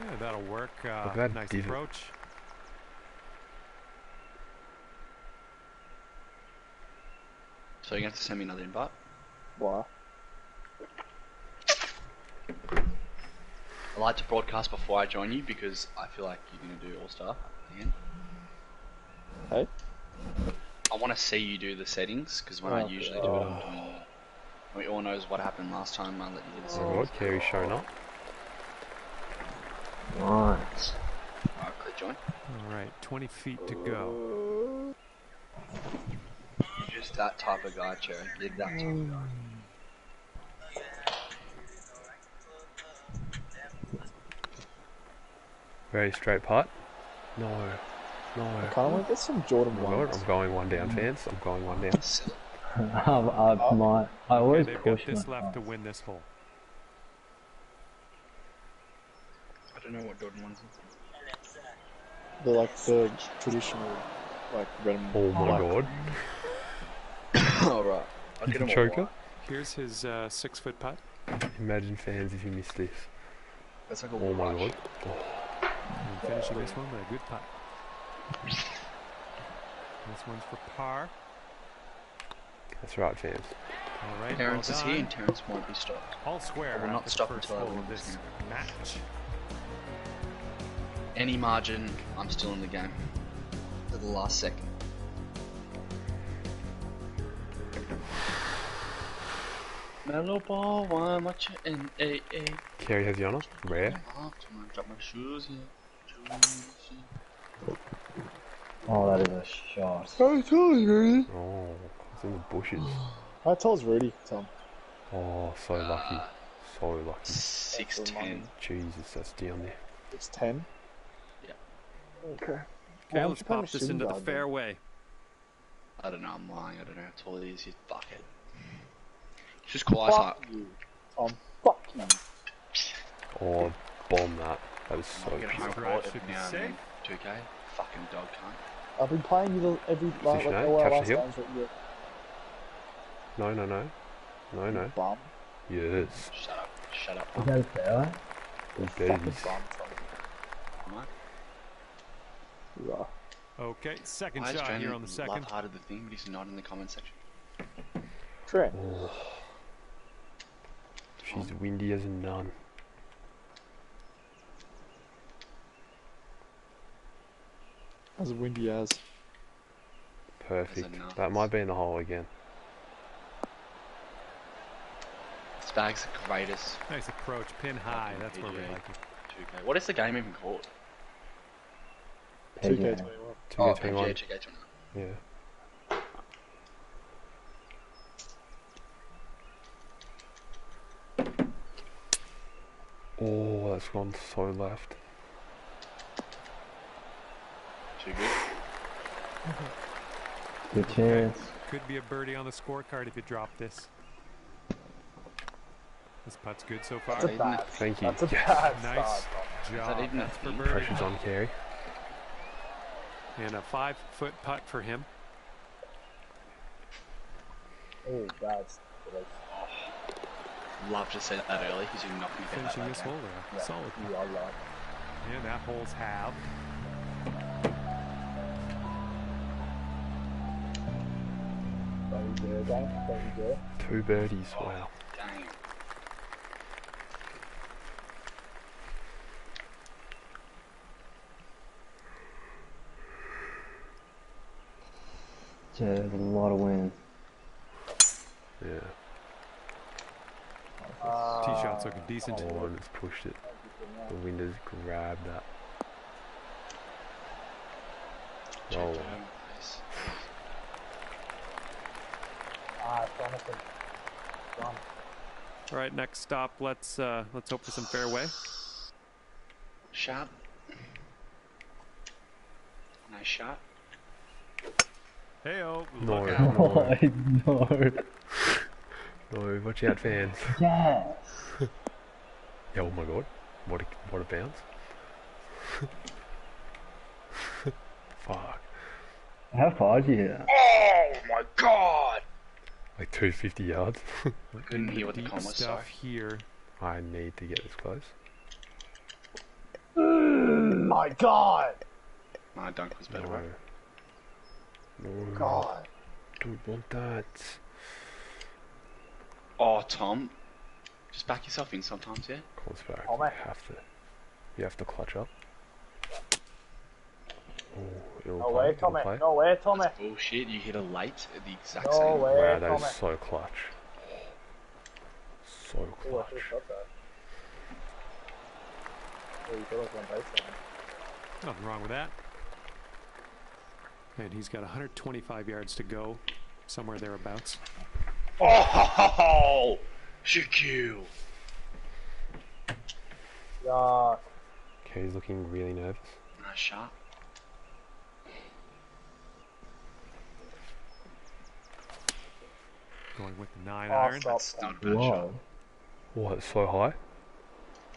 Yeah, that'll work. Uh, that nice divot. approach. So you're going to have to send me another invite? Why? I like to broadcast before I join you because I feel like you're going to do All Star again. Hey? I want to see you do the settings because when I Oh, usually do it, I'm doing. We all knows what happened last time. I let you do the my god, Carey's showing up. Nice. Alright, click join. All right, 20 feet to go. You're just that type of guy, Cherry. You're that type of guy. Very straight putt. No. No. I kind of want to get some Jordan Oh my ones. I'm going one down, fans. I'm going one down. Silly. <laughs> I, I might. I Okay, always they've got push this my left to win this hole. I don't know what Jordan ones are. They're like the traditional, like red and Oh my black. god. Alright. I'll He's get a choker. white. Here's his uh, six foot putt. Imagine fans if you missed this. That's like a Oh my rush. god. Oh, And finishing this one with a good putt. This one's for par. that's right, fans. All right, Terrence well is here and Terrence won't be stopped. All square. I will not the stop until I hole win of this this game. match. Any margin, I'm still in the game. To the last second. Mellow ball, why much in A A? Carey has the honour. Rare. Drop my shoes, yeah. Oh, that is a shot. I told you, Rudy. Oh, it's in the bushes. I told Rudy, Tom. Oh, so ah. lucky. So lucky. Six That's the money. ten. Jesus, that's down there. It's 10. Yeah. Okay. Okay, Why let's don't you play pop this into the guard then? fairway. I don't know, I'm lying, I don't know how tall it is, you fuckhead. Just call us Fuck up. you, Tom. Fuck you. Oh, bomb that. That was so I'll get a home pure. Drive court should every be now and 2k. Fucking dog cunt. I've been playing you the- every like, like Position, all our the last hill. games that you No, no, no. No, no. bum. Yes. Shut up. Shut up. Is that a fairway? All Fucking babies. bum, Tom. Mate. You are. Okay, second Why is shot here on the second. love-hearted the thing, but he's not in the comment section? Trent. She's windy as a nun. As windy as. Perfect. nun. That might be in the hole again. This bag's the greatest. Nice approach, pin high. Fucking That's where we like it. 2K. What is the game even called? 2K21. 2 Oh, 21 PGA 2K21. Yeah. Oh, that's gone so left. Too good. Good chance. Could be a birdie on the scorecard if you drop this. This putt's good so far. That's a bad. Thank you. That's a Yes. bad Nice start. job. even a That's for birdie. Pressure's on Carey. And a five foot putt for him. Oh, bad. Love to say that early because you're not going to get Finishing back this hole there. Yeah, Solid. You are right. And that hole's halved. Don't you do it, gang. Don't you do it. Two birdies. Wow. Yeah, there's a lot of wind. Yeah. Tee shot's looking decent. Oh, and it's pushed it. The wind has grabbed that. Check Oh, the home place. Ah, All right, next stop. Let's uh, let's hope for some fairway. Shot. Nice shot. Hey oh, no, look no, out. no. no, watch out, <laughs> fans. Yes. Yeah, oh my god. What a, what a bounce. Fuck. How far did you hit? Oh my god! Like 250 yards. <laughs> Couldn't hear what the Deep comment was, stuff sorry. here. I need to get this close. My God! My dunk was better, No. Bro. No. God. Don't want that. Oh, Tom. Just back yourself in sometimes, yeah? Comes back. Oh, you have to. You have to clutch up. Oh, it'll No play. way, it'll Tommy. play. No way, Tommy. Bullshit, you hit a late at the exact No same way. Wow, that Tommy. is so clutch. So Oh, clutch. should have shot that. Oh, you got us one base there. Nothing wrong with that. And he's got 125 yards to go, somewhere thereabouts. Oh! GQ! Yeah. Okay, he's looking really nervous. Nice shot. Going with the nine Oh, iron. stop. That's not a bad shot. What, it's so high?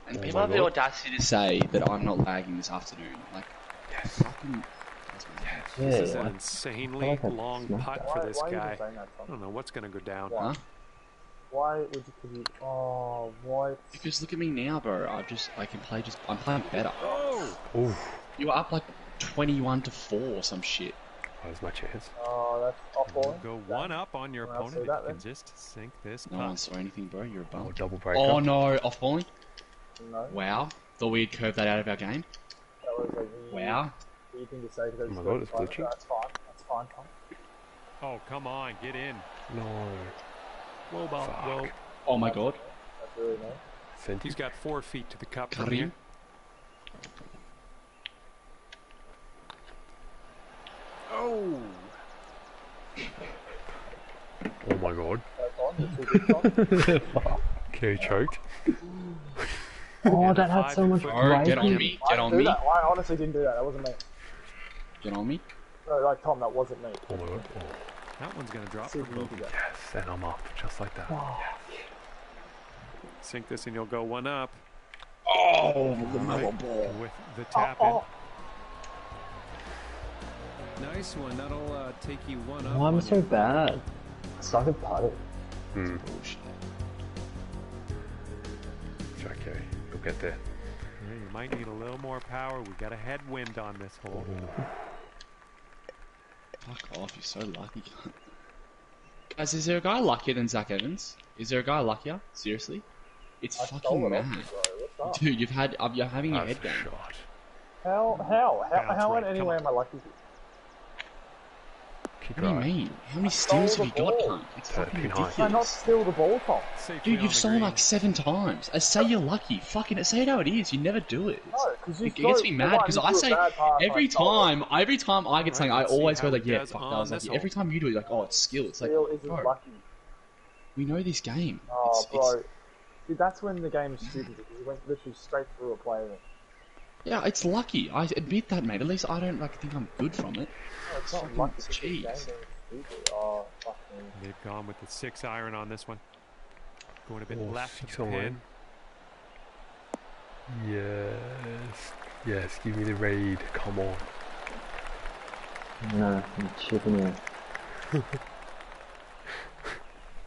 And Oh people my have the audacity to say that I'm not lagging this afternoon. Like, Yes. fucking. Yes. Yeah, This is an insanely like long putt that. for Why, this why guy. even saying that, I don't know what's going to go down. Why? Huh? Why would you, could oh, you, oh, what? Because look at me now, bro. I just, I can play just, I'm playing better. Oh! Ooh, You were up like 21 to 4 or some shit. Oh, that was my chance. Oh, that's off balling. Go one up on your Well, opponent if that you can just sink this No one saw anything, bro. You're a Oh, double oh, breaker. Oh no, off balling? No, Wow. Thought we'd curve that out of our game. that was like Wow. Weird thing to say because Oh my it's God, it's fine. glitching. That's fine. That's fine, Tom. Oh, come on, get in. No. Whoa, ball. Fuck. Whoa. Oh my god. That's really nice. Sent He's got four feet to the cup from Karim? here. Oh! Oh my god. That's on. You're too good, Tom. Okay, choked. Oh, that had so much five-foot Bro, get on me. Get on me. I honestly didn't do that. That wasn't me. Get on me. No, like Tom, that wasn't me. Oh my god. Oh, That one's going to drop See for if you both. do that. yes, and I'm up, just like that. Sink this and you'll go one up Oh, the metal ball. with the tap Oh, in. Nice one. That'll uh, take you one up. Why am I so your- bad? I suck at putting. Hmm. Bullshit. It's okay. You'll get there. Yeah, you might need a little more power. We got a headwind on this hole. Fuck off, you're so lucky. <laughs> Guys, is there a guy luckier than Zach Evans? Is there a guy luckier? Seriously? It's I stole fucking it off mad. you, bro. What's up? Dude, you've had, uh, you're having your That's head a game. shot. How, how, how, Bounce how right, in any way am I lucky? Kick What do you mean? How many steals have the you got, ball. cunt? It's Uh, fucking pin high. I not steal the ball, Tom? Dude, you've stolen like seven times. I say you're lucky. Fucking say it how it is. You never do it. No, because you It gets me mad because I say every time, every time I get Alright, something, I always go like, yeah, fuck, that was lucky. hole. Every time you do it, like, oh, it's skill. It's like, Steal isn't bro, lucky. we know this game. Oh, It's- bro. it's- Dude, that's when the game is stupid because you went literally straight through a player. No, yeah, it's lucky. I admit that, mate. At least I don't like think I'm good from it. it's not Fucking lucky. It's jeez. game being stupid. Oh, fuck. They've gone with the six iron on this one. Going a bit Oh, left six of the on pin. Yes. Yes, give me the raid. Come on. No, I'm chipping her. <laughs>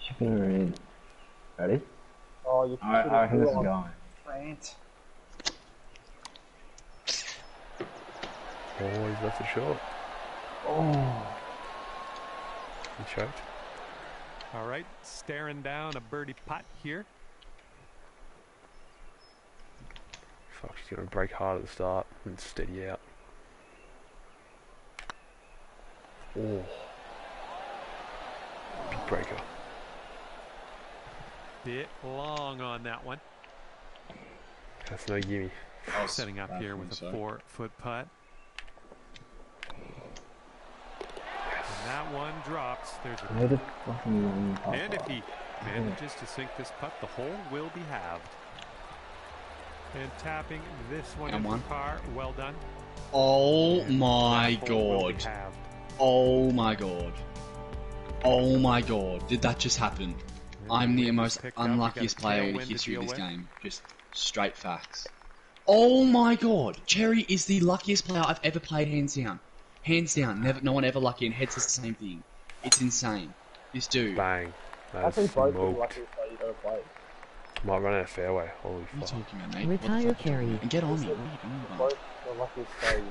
chipping her in. Ready? Oh, you I, could've I reckon this is going. on Plant. Oh, he's left it short. Oh. He choked. All right, staring down a birdie putt here. Fuck, she's gonna break hard at the start and steady out. Oh. Big breaker. Bit long on that one. That's no gimme. I was Setting up here with a sorry. four foot putt. That one drops. There's Where a the fucking long putt and if he manages to sink this putt, the hole will be halved. And tapping this one And into one. par. Well done. Oh And my that hole will be god. Oh my god. Oh my god. Did that just happen? I'm the most picked up. We got a unluckiest player in the history of this with. game. Just straight facts. Oh my god. Cherry is the luckiest player I've ever played hands down. Hands down. Never no one ever lucky and heads says the same thing. It's insane. This dude. What Bang. I think both the smoked. luckiest player you've ever played. Might run out of fairway. Holy are you fuck. talking about, mate? Retire what carry. And get on me. Listen, What are you doing. Both the luckiest player you've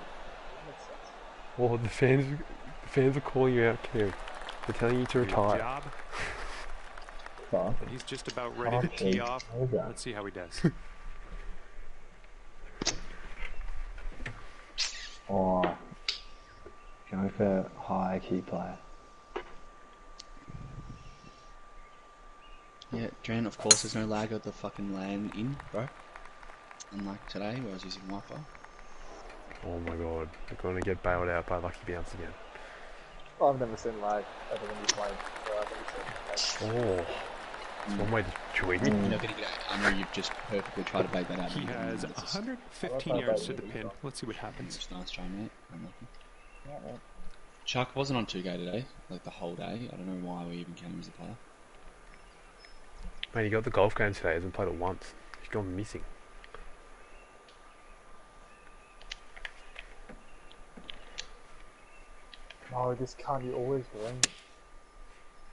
Makes sense. Well, the fans, the fans are calling you out, Kim. They're telling you to retire. job. <laughs> Fuck. He's just about ready Oh, to tee jeez. off. What? Let's see how he does. <laughs> Oh. Going for high key player. Yeah, Dran, of course there's no lag of the fucking LAN in, bro. Unlike today, where I was using Wi-Fi. Oh my god. They're going to get bailed out by Lucky Bounce again. I've never seen lag ever when you played. So I've never seen lag. Oh. That's one way to tweet You're not gonna get I know you've just perfectly tried to bake that out. He has didn't. It's just- 115 yards to the pin. Let's see what happens. Nice try, mate. Unlucky. Yeah. Chuck wasn't on 2K today, like the whole day. I don't know why we even count him as a player. Man, he got the golf game today. Hasn't played it once. He's gone missing. No, this can't be always green.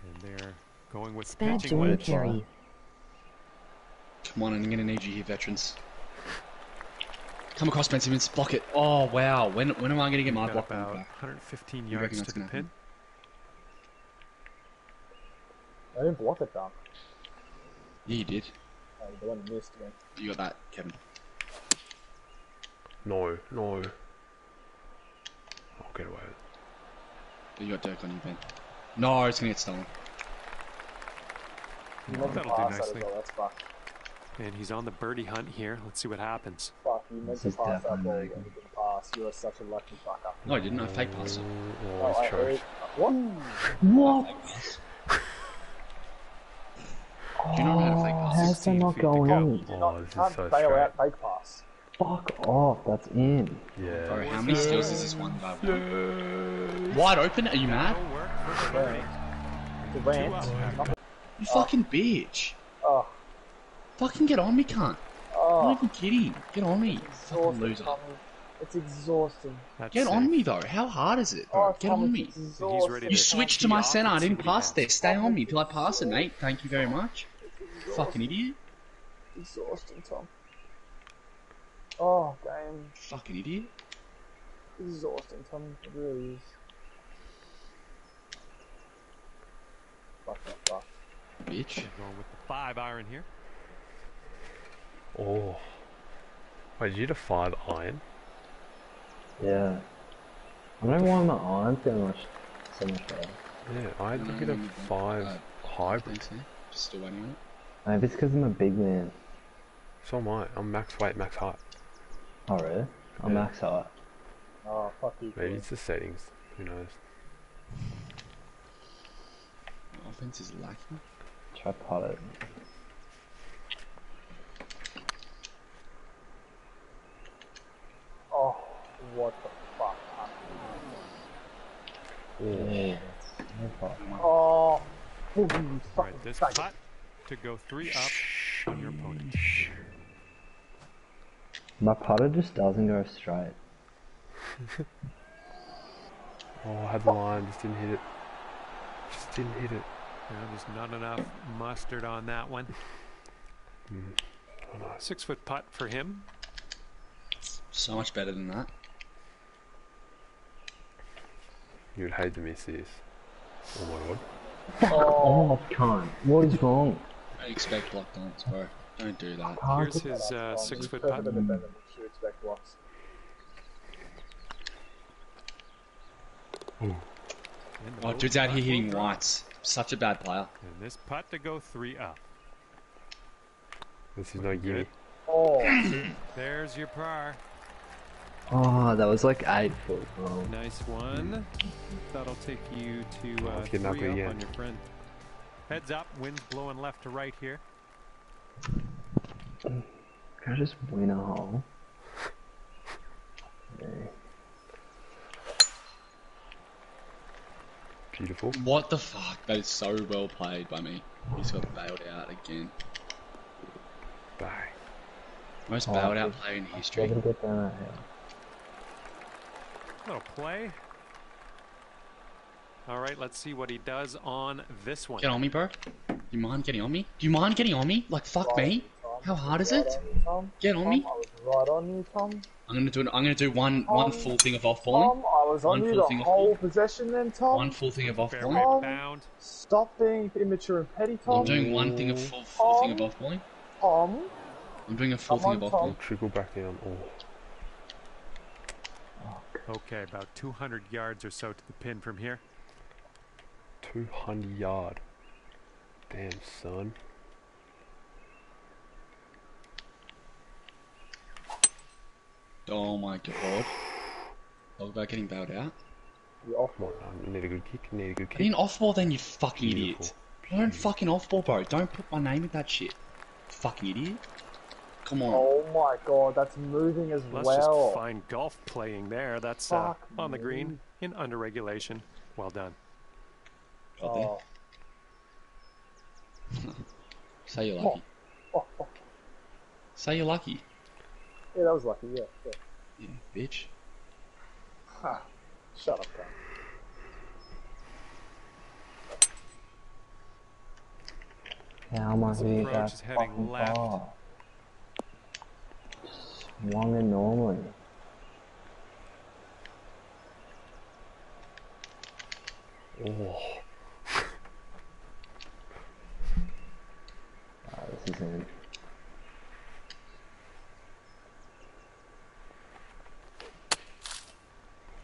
And they're going with Spad pitching join wedge. carry. Come on, I'm gonna need you here, veterans. Come across Ben Simmons, block it. Oh wow, when when am I gonna get my block about back? 115 You yards to the gonna pin. I didn't block it, Dom. Yeah, you did. Oh, the one you missed again. You got that, Kevin. No, no. I'll get away with it. You got Dirk on you, Ben. No, it's gonna get stolen. You meant That'll do nicely. well, that's fucked. And he's on the birdie hunt here. Let's see what happens. Fuck, you meant This to is pass that definitely ball not and good. you didn't pass. You are such a lucky fucker. No, I didn't. I fake pass it. Oh, Oh, he's I- What? What? Do you not know how to fake oh, pass? How's that not feet to going go. Oh, not, this is can't so bail out fake pass. Fuck off, that's in. Yeah. Bro, how many steals is this one guy want? Wide open? Are you mad? That'll work for the birdie. Durant, You fucking bitch. Oh, Fucking get on me, cunt. Oh. I'm not oh. even kidding. Get on me, fucking loser. Tommy. It's exhausting. That's get sick. on me though. How hard is it? Oh, get Tommy, on me. You switched to my center. I didn't pass there. Stay on me till I pass it, mate. Thank you very much. Fucking idiot. Exhausting, Tom. Oh, damn. Fucking idiot. Exhausting, Tom. It really is. Fuck, fuck, fuck. Bitch. Going with the five iron here. Oh. Wait, did you hit a five iron? Yeah. I don't know why my iron's so much, so much better. Yeah, I had to No, a no, no. five Uh, hybrid. Thanks? Still waiting on it. Maybe it's because I'm a big man. So am I. I'm max weight, max height. Oh really? I'm Yeah. max height. Oh, fuck you. Maybe it's the settings. Who knows? Offense is lacking. Try pot it. Oh, what the fuck? Yeah. Oh, oh you fucking right, this faggot. putt to go three up on your opponent. My putter just doesn't go straight. <laughs> Oh, I had the line, just didn't hit it. Just didn't hit it. Yeah, there's not enough mustard on that one. Nice. Six foot putt for him. So much better than that. You would hate to miss this. Oh my god. Oh, cunt. What is wrong? <laughs> Don't expect block dons, bro. Don't do that. Here's his uh, six foot He's putt. better than defender, but you expect blocks. And the Oh, dude's out here hitting drop. whites. Such a bad player. And this putt to go three up. This is no guinea. Oh, There's your par. Oh, that was like eight foot long. Nice one. That'll take you to uh, it's getting three ugly up again. on your friend. Heads up, wind's blowing left to right here. Can I just win a hole? Yeah. Beautiful. What the fuck? That is so well played by me. He's got bailed out again. Bang. Most Oh, bailed out good. player in Never history. get down that hill. Little play. All right, let's see what he does on this one. Get on me, bro. Do you mind getting on me? Do you mind getting on me? Like, fuck me. Tom, How hard is right it? on you, Get on Tom, me. I was right on you, Tom. I'm gonna do. An, I'm gonna do one one full thing of off balling. Tom, I was on One you full the thing of whole possession then, Tom. One full thing of off balling. Tom. Stop being immature and petty, Tom. I'm doing one thing of full, full thing of off balling. Tom. I'm doing a full Come thing of off balling. Trickle back down. Oh. Okay, about 200 yards or so to the pin from here. 200 yard. Damn, son. Oh my god. Talk about getting bailed out. You're off Come on, I need a good kick. Need a good Get in kick. off ball then, you fucking idiot. Beautiful. Don't fucking off ball, bro. Don't put my name in that shit. Fucking idiot. Come on. Oh my god, that's moving as Let's well. just find golf playing there. That's uh, on the green in under regulation. Well done. Oh. <laughs> Say you're lucky. Oh, <laughs> oh. Say you're lucky. Yeah, that was lucky, yeah. yeah. Yeah, bitch. Ha. Shut up, Tom. Yeah, I This gonna hit approach that is heading fucking left. far? Swung it normally. Oh. <laughs> Ah, this is in.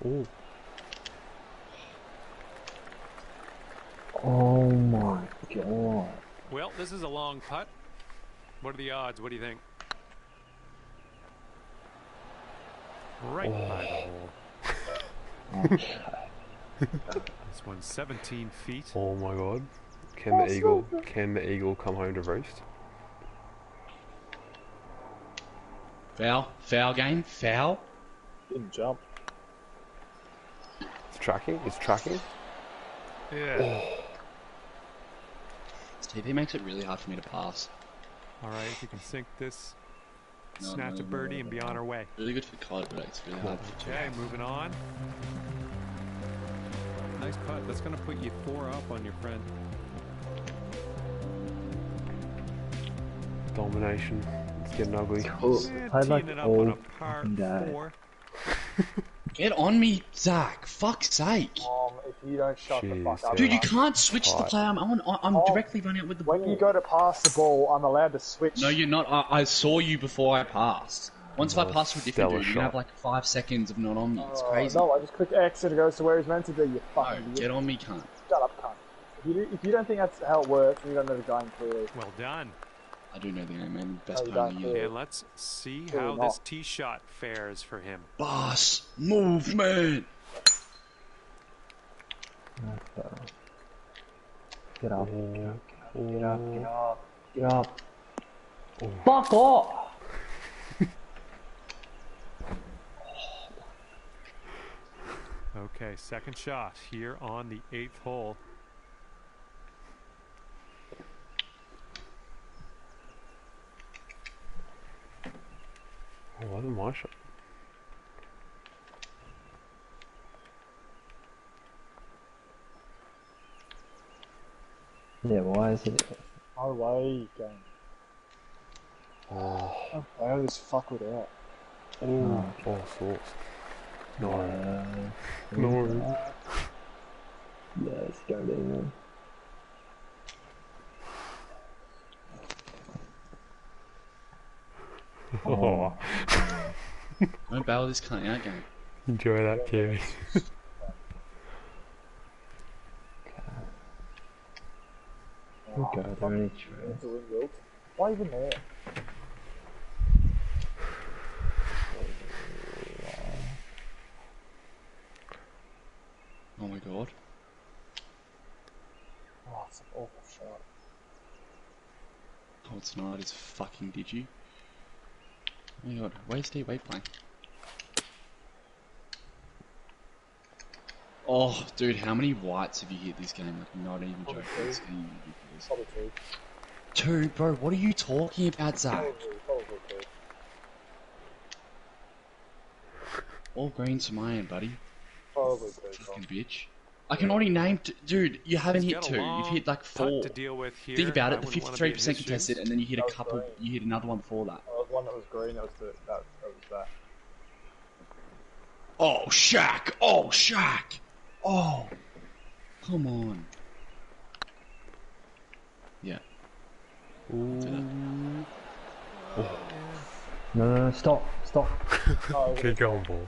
Oh. Oh my god. Well, this is a long putt. What are the odds? What do you think? Right by the hole. This one's 17 feet. Oh my god. Can the eagle can the eagle come home to roost? Foul. Foul game. Foul. Didn't jump. It's tracking, it's tracking. Yeah. Oh. This TV makes it really hard for me to pass. All right, if you can sink this, No, snatch no, a no, birdie no, and be on our way. Really good for COD, but it's really hard for Okay, moving on. Nice putt. That's going to put you four up on your friend. Domination. It's getting ugly. Oh, Yeah, played like teeing it up all on <laughs> a par fucking day. four. Get on me, Zach. Fuck's sake. Um, if you don't shut the fuck up. Dude, you can't switch the Tight. player I'm on. I- I'm Oh, directly running out with the When ball. you go to pass the ball, I'm allowed to switch. No, you're not. I, I saw you before I passed. Once if I pass to a different Stellar dude, you have like five seconds of not on me. It's Uh, crazy. No, I just click X and it goes to where he's meant to be. You No, fucking idiot. get on me, cunt. Shut up, cunt. If you, if you don't think that's how it works, then you don't know the game clearly. Well done. I do know the game, man. Best player in the year. And let's see Clearly how not. this tee shot fares for him. Boss movement. That's, Get up. Get up. Get up. Get up. Get up. Fuck off! Okay, second shot here on the eighth hole. Oh, wasn't my shot. Yeah, why is it? No way, game. Oh, Oh, how this fuck it out? oh, all sorts. No. Uh, No. Yes, go demon. Oh, Don't bail this cunt out, game. enjoy that, Carey. Okay, are there any trees? Doing wilt. Why even there? Oh my god. Oh, it's an awful shot. Oh, it's not. It's fucking did you? Oh my god. Where's Steve Wade playing? Oh, dude, how many whites have you hit this game? Like, not even joking. This game is ridiculous. Probably two. Two, bro. What are you talking about, Zach? Probably, probably two. All green to my end, buddy. Probably two. Fucking bitch. I can already name, t- dude. You haven't He's hit two. You've hit like four. to deal with here. Think about it. The wouldn't wanna be fifty-three in percent contested, and then you hit a couple. great. You hit another one before that. That was one that was green. That was the that, that was that. Oh, Shaq! Oh, Shaq! Oh, come on. Yeah. Do that. No, no, no, stop, stop. <laughs> Oh, Keep going, ball.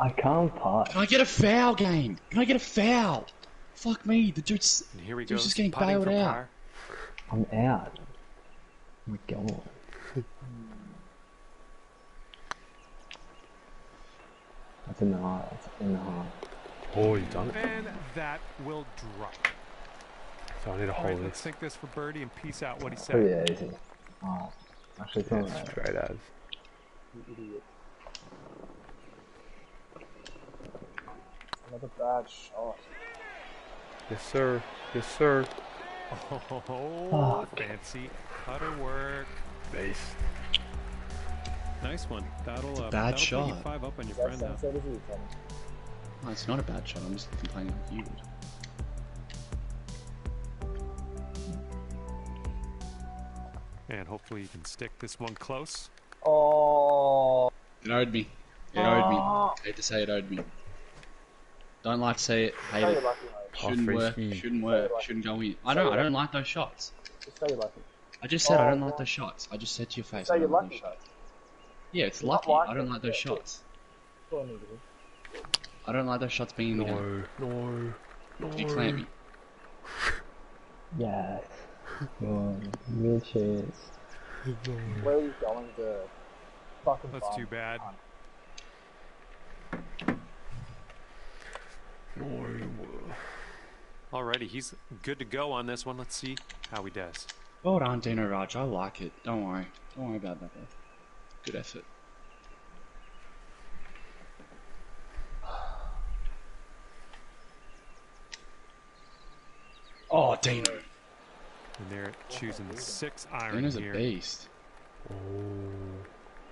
I can't putt. Can I get a foul game? Can I get a foul? Fuck me, the dude's. And here he Dude's goes, just getting putting bailed out. par. I'm out. Oh my god. <laughs> That's in the heart. That's in the heart. Oh, you've done it. And that will drop. So I need to All right, hold let's this. sink this for birdie and peace out what he said. Oh, Pretty easy. Oh, actually, it's Yeah, not that. straight as. idiot. Another bad shot. Yes, sir. Yes, sir. Oh, fancy cutter work. Base. Nice one. That'll, uh, bad that'll shot. five up on your friend now. sunset? Is it Tommy? No, it's not a bad shot. I'm just complaining like you would. And hopefully you can stick this one close. Oh, It owed me. It owed me. Ah. Hate to say it owed me. Don't like to see it. Hate it. you're lucky, mate. Shouldn't work. Shouldn't work. Shouldn't go in. I know. I don't like those shots. Just say you're lucky. I just said I don't Oh. like those shots. I just said to your face. Say I you're don't like lucky, those shots. Yeah, it's lucky. I don't like those shots. I do. I don't like those shots being in the game. No, no, <laughs> <laughs> no. If you clamp me. Yes. One, mid chance. Where are you going to fucking That's too bad. Alrighty, he's good to go on this one. Let's see how he does. Well done, Dino Raj. I like it. Don't worry. Don't worry about that, bro. Good effort. Oh, Dino. And they're choosing the six iron Dino's a here. beast. Oh,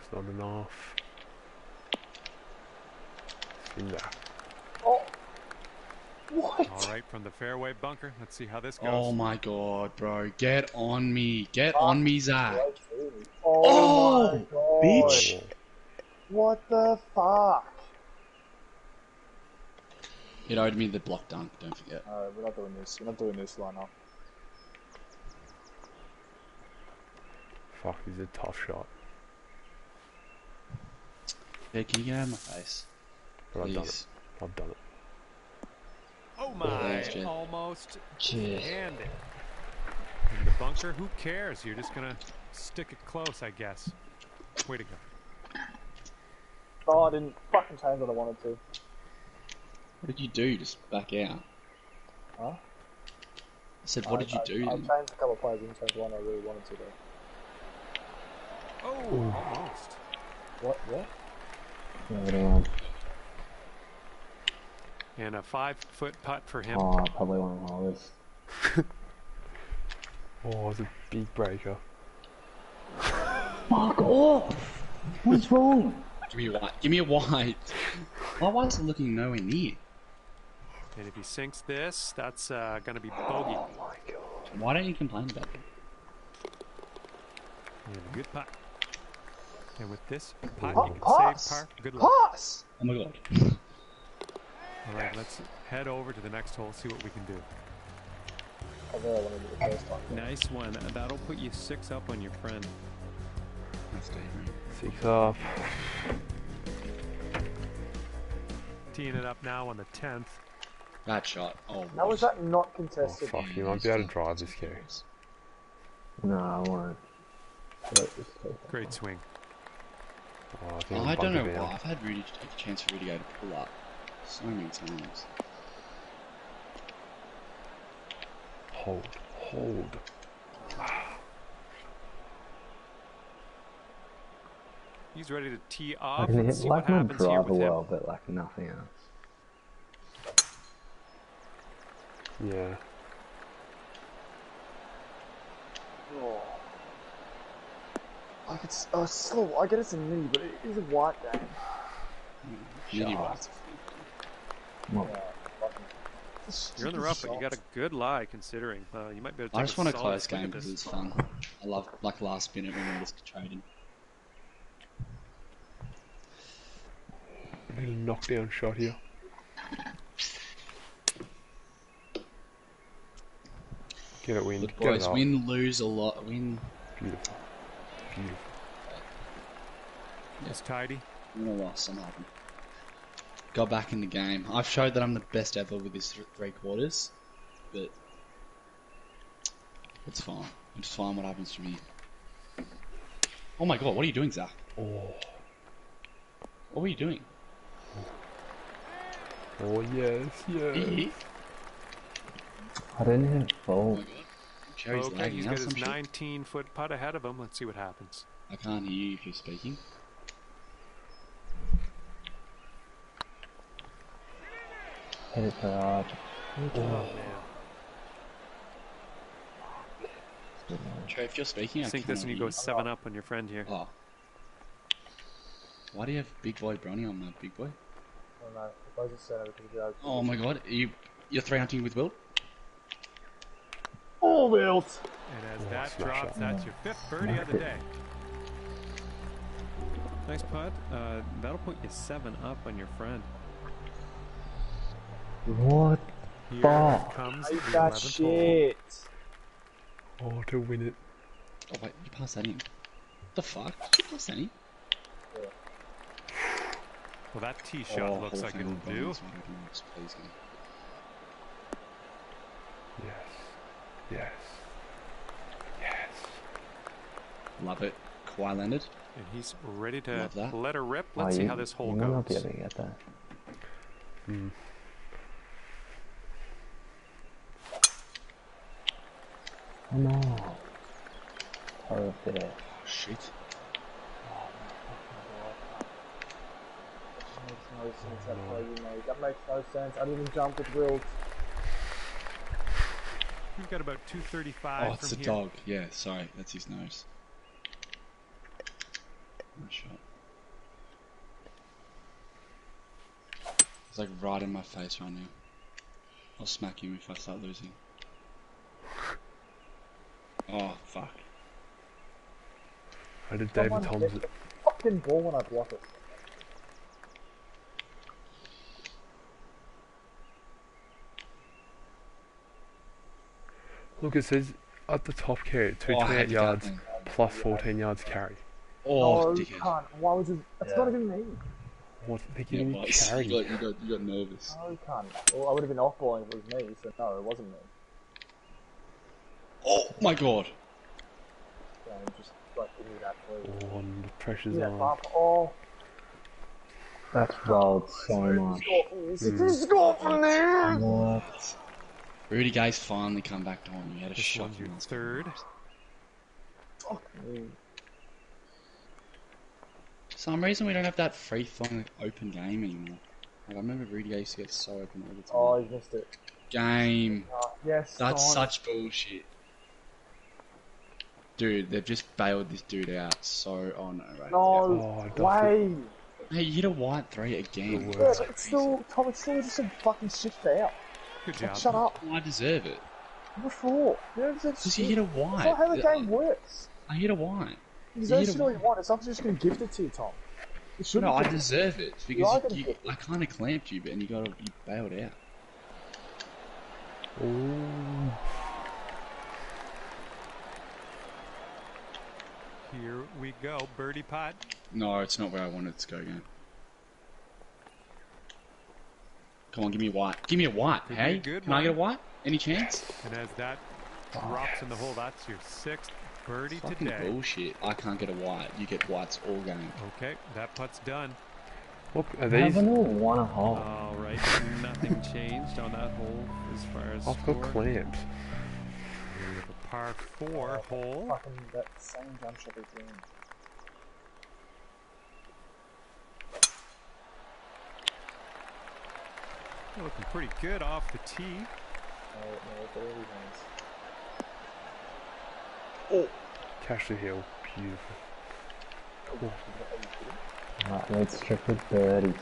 it's not enough. Spin that. Oh, what? All right, from the fairway bunker. Let's see how this goes. Oh my god, bro. Get on me. Get ah. on me, Zach. Oh, oh! my Oh! god. bitch. What the fuck? It owed me the block dunk, don't forget. No, we're not doing this. We're not doing this lineup. Fuck, he's a tough shot. Yeah, can you get out of my face? But I've done it. Please. I've done it. Oh my! thanks, Almost Jeez. In the bunker, who cares? You're just gonna stick it close, I guess. Way to go. Oh, I didn't fucking change what I wanted to. What did you do? Just back out? Huh? I said, what I- did you I- do? I then? changed a couple of plays, didn't change one I really wanted to do. Oh, almost. What? What? Yeah, damn. And a five-foot putt for him. Oh, I probably won't hold this. Oh, it's a big breaker. Fuck off! What's wrong? Give me a white. Give me a white. My white's looking nowhere near. And if he sinks this, that's uh, gonna be bogey. Oh my god. Why don't you complain about it? And a good putt. And with this putt, Pa- you can pass! save par. Good luck. Pass! Oh my god. All right, let's head over to the next hole, see what we can do. I really wanted to do the first time. Nice one. That'll put you six up on your friend. That's dangerous. Six up. Teeing it up now on the 10th. That shot. Oh, How was that not contested? Oh, contested? fuck, you might be able to drive this carry. No, I won't. But it's okay. Great swing. Oh, I, think I don't know why. down. I've had Rudy a chance for Rudy to pull up so many times. Hold. Hold. He's ready to tee I off. can Let's hit see like what my driver well, but like nothing else. Yeah. Oh. I could. s- Oh, slow. I get it's a mini, but it is a white game. Mini whites. Well, You're in the rough, but you got a good lie considering. Uh, you might be able to I just want a close game because it's fun. I love like last minute when we're just trading. Little knockdown shot here. Get it, win. Look, Get it boys, up. win, lose a lot. Win. Beautiful. Beautiful. It's tidy. Win or loss, I'm happy. Got back in the game. I've showed that I'm the best ever with this th- three quarters, but it's fine. It's fine. What happens to me? Oh my god! What are you doing, Zach? Oh. What were you doing? Oh, yes, yes. <laughs> I didn't hit a Oh ball. my god! Cherry's Okay, lagging he's out got some his shit. 19 foot putt ahead of him. Let's see what happens. I can't hear you if you're speaking. Hit it garage. Oh, man. Cherry, if you're speaking, I Think this and you go 7 up on your friend here. Oh. Why do you have Big Boy Brownie on my Big Boy? I don't know. If I was just saying it because of the Oh my god! Are you you're three hunting with Will? Oh, Wilt! And as Oh, that smash drops, it. that's your fifth birdie of the day. Nice putt. Uh, that'll put you seven up on your friend. What? Here Fuck. comes Hate the that 11th hole. shit! Oh, to win it. Oh wait, you passed that in. The fuck? You pass that in? Well, that tee oh, shot Oh, looks Hall like of it'll Fame do. bonus, what happened was please go. Yes. Yes. Yes. Love it. Kawhi Leonard. And he's ready to Love that. let her rip. Oh, Let's see how this hole you might not be goes. able to get that. Hmm. Oh no. Perfect. Oh, shit. That makes no sense. That play you made. That makes no sense. I didn't even jump with Wilt. We've got about 235 Oh, it's a here. dog. Yeah, sorry, that's his nose. Nice shot. It's like right in my face right now. I'll smack him if I start losing. Oh, fuck. I did David Someone Thompson. get the fucking ball when I block it. Look, it says at the top carry, Oh, I 228 hate the yards plus 14 yards carry. Oh, no, dickhead. can't. Why was it? It's Yeah. not even me. What? They're Yeah, giving you boys. charity. You got, you got, you got nervous. No, can't. Well, I would have been off balling if it was me, so no, it wasn't me. Oh my god. Yeah, just like give me that please. Oh, and the pressure's Give me that on. bump. Oh, That's rolled so much. score from score from there. What? Rudy Gay's finally come back on. He had a This shot one's from third. Fuck me. For some reason, we don't have that free flowing open game anymore. Like, I remember Rudy Gay used to get so open all the oh, time. Oh, you missed it. Game. Oh, yes. That's such bullshit. Dude, they've just bailed this dude out so on. Oh, right. No Oh, Dusty. way. Hey, you hit a white three again. Yeah, worst. but it's still, Tom, it's still just a fucking shit out. Good Like, shut up. I deserve it. What for? You know, it's Because you shit. hit a That's white. not how the game works. I hit a white. You You deserve hit a shit all you want. It's not just going to gift it to you, Tom. It. No, I deserve it because gonna you. I kind of clamped you, but and you got you bailed out. Ooh. Here we go. Birdie putt. No, it's not where I wanted it to go again. Come on, give me a white. Give me a white. Could hey, a good can I get a one. white? Any chance? And as that drops in the hole, that's your sixth birdie Fucking today. bullshit. I can't get a white. You get whites all game. Okay, that putt's done. Look, are I these? haven't won a hole. All right, nothing changed on that hole as far as I've score. got clamps. We par four hole. Fucking that same jump shot again. Looking pretty good off the tee. Oh, no, it's early ones. Cash the hill. Beautiful. Right, let's triple birdies.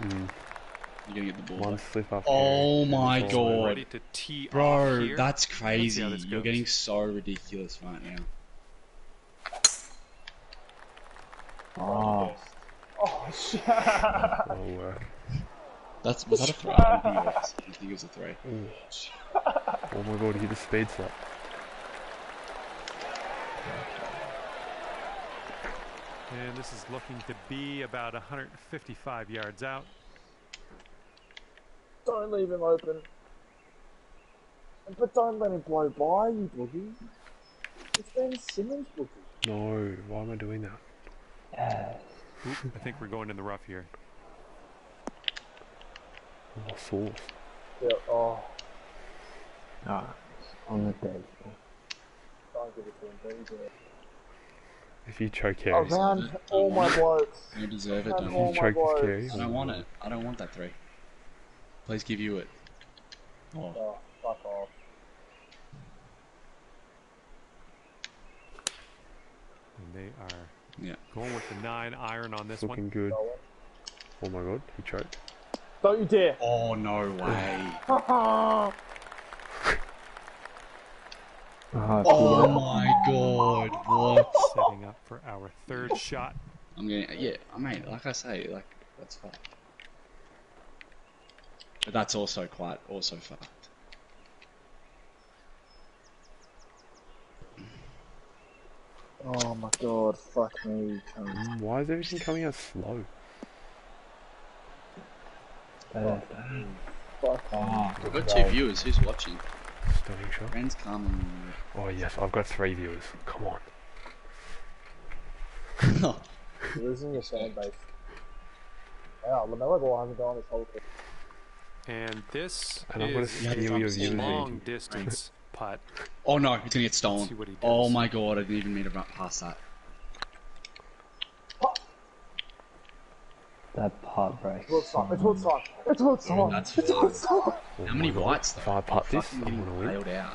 Mm. You're gonna get the ball. One back. slip up. Oh carry, my and it's all God. Ready to tee off Bro, here. that's crazy. You're getting so ridiculous right now. Oh, Oh, shit. That'll. That's was that a three? I don't think it was. I think it was a three. Oh. oh my god, he hit a speed slap. And this is looking to be about 155 yards out. Don't leave him open. But don't let him blow by you, Boogie. It's Ben Simmons, Boogie. No, why am I doing that? yes. Oop, I think we're going in the rough here. Oh, sauce. Yeah, oh, Alright, on the dead. don't give it to him, don't it. If you choke carries, Around all my blokes. You deserve it, Around don't you? you choke this blokes. I don't want it. I don't want that three. Please give you it. Oh, Oh, fuck off. And they are yeah. going with the nine iron on this looking one. good. Oh my god, he choked. Don't you dare. Oh no way. <laughs> Ah, ah, oh, Oh, Oh my god. What? Setting up for our third shot. I'm getting yeah. I mean, like I say, like that's fucked. But that's also quite also fucked. oh my god, fuck me. cunt. Mm, Why is everything coming out slow? better. Fuck Oh, We've got two viewers. Who's watching? Stunning shot. Friends come. Oh yes, I've got three viewers. Come on. You're <laughs> losing your fan base. Wow, LaMelo Ball hasn't gone this whole trip. And this And I'm gonna is steal your a viewers, long distance <laughs> putt. oh no, he's gonna get stolen. See what he Oh my god, I didn't even mean to run past that. that part breaks. It's Woodstock, it's Woodstock, it's Woodstock, That's it's fine. Woodstock. Oh How many my God. whites? If I putt this, Fucking I'm getting gonna win. bailed out.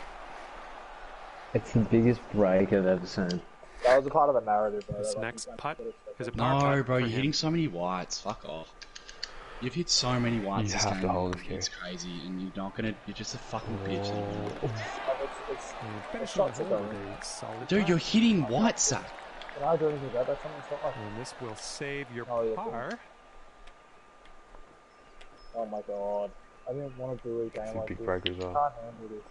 It's the biggest break I've ever seen. That was a part of the narrative, bro. This next you can't putt it straight is a up. par No, bro, you're him. hitting so many whites. Fuck off. You've hit so many whites. You this have to game, hold this It's crazy, and you're not gonna. You're just a fucking bitch. at the moment. Oh, Like, it's, it's, And the finishing shots the are hole going. with a solid Dude, you're hitting white, Zach. Can I do anything about that? Something's not like. And this will save your Oh, yeah, par. Oh my god. I didn't want to do a game It's a big this. break as well. Can't handle this.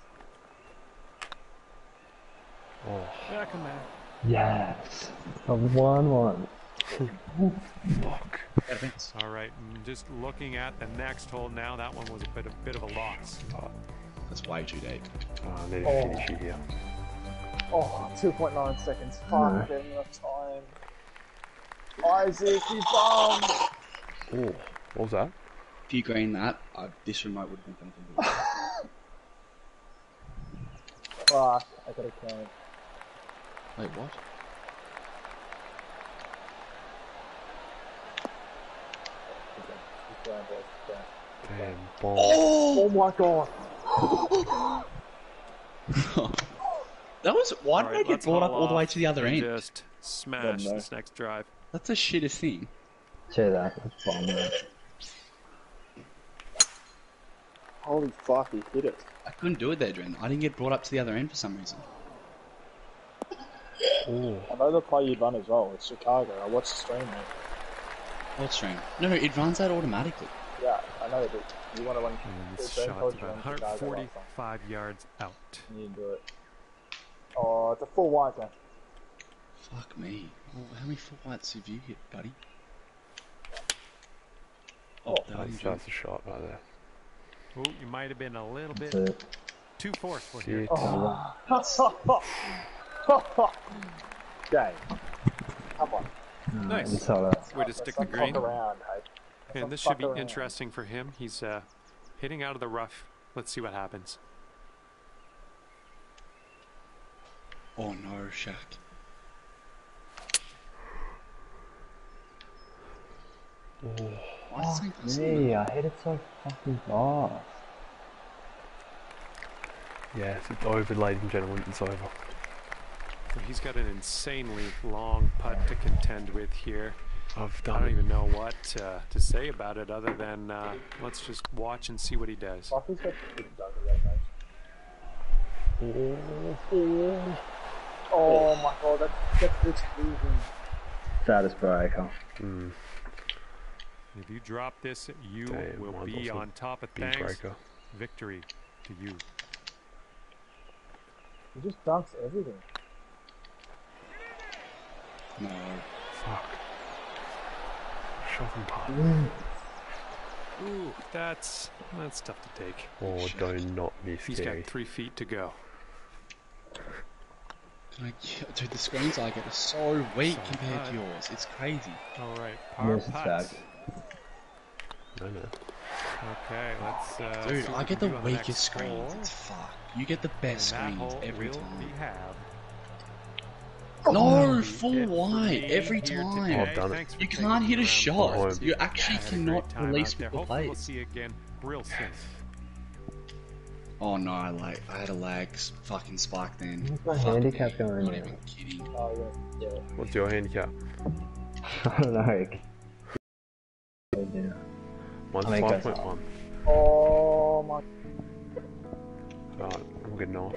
Oh, Yeah, come back. Yes. A 1 1. Fuck. Out of bounds. All right, mm, just looking at the next hole now, that one was a bit, a bit of a loss. Uh, that's way too deep. Oh, I need to Oh. finish it here. Oh, 2.9 seconds. Fuck, No. getting enough time. Isaac, you bum! Oh, what was that? If you green that, uh, this remote would have been something good. <laughs> Fuck, I gotta count. Wait, what? Keep going, boys, keep going. Damn, bomb. Oh my god! <laughs> that was. Why All did right, I get brought up haul all the way to the other and end? Just smash no. this next drive. That's the shittest thing. Cheer that. That's fine, man. Holy fuck, he hit it. I couldn't do it there, Dren. I didn't get brought up to the other end for some reason. Oh, I know the play you run as well. It's Chicago. I watched the stream, mate. What stream? No, no, it runs out automatically. Yeah, I know, but you want to run. And this shot's about run Chicago last time. 145 yards out. You didn't do it. Oh, it's a full white then. Fuck me. Well, how many full whites have you hit, buddy? Oh, oh. that that's, that's a shot right there. Oh, you might have been a little bit it. too forceful here. Shit. Oh. <laughs> <laughs> Game. Come on. Nice. It's all right. Way to stick the green. around, hey. Let's And this should be interesting for him. He's uh, hitting out of the rough. Let's see what happens. Oh no, Shaq. Why is this thing Fuck me, I hit it so fucking fast. Yes, it's over, ladies and gentlemen. It's over. So he's got an insanely long putt to contend with here. I've done I don't it. even know what uh, to say about it other than uh, let's just watch and see what he does. Fuck, he's got the big dog again, mate. Oh my god, that, that's Rich losing. Status breaker. Mm, If you drop this, you Damn, will be on top of big things. breaker. Victory to you. He just dunks everything. No. Fuck. Shot pot. putt. Ooh, that's that's tough to take. Oh, do not be miss He's got three feet to go. Can I, dude, the screens I get are so weak So compared bad. to yours. It's crazy. All right, power Yes, it's putts. No, no. Okay, let's. Uh, Dude, see what I get the do on weakest next screens. hole. It's fuck. You get the best screens every time. be halved. No, You full get white every time. today. I've done it. You can't hit a shot. Home. You actually Yeah, had a cannot great time release with the Hopefully we'll see you again real soon. Oh no, I like I had a lag fucking spike then. What's my Fuck handicap me, going Not now? even kidding. Oh, yeah, yeah. What's your handicap? <laughs> I don't know. Yeah. Mine's I think that's 5.1. Oh my Alright, I'm getting off.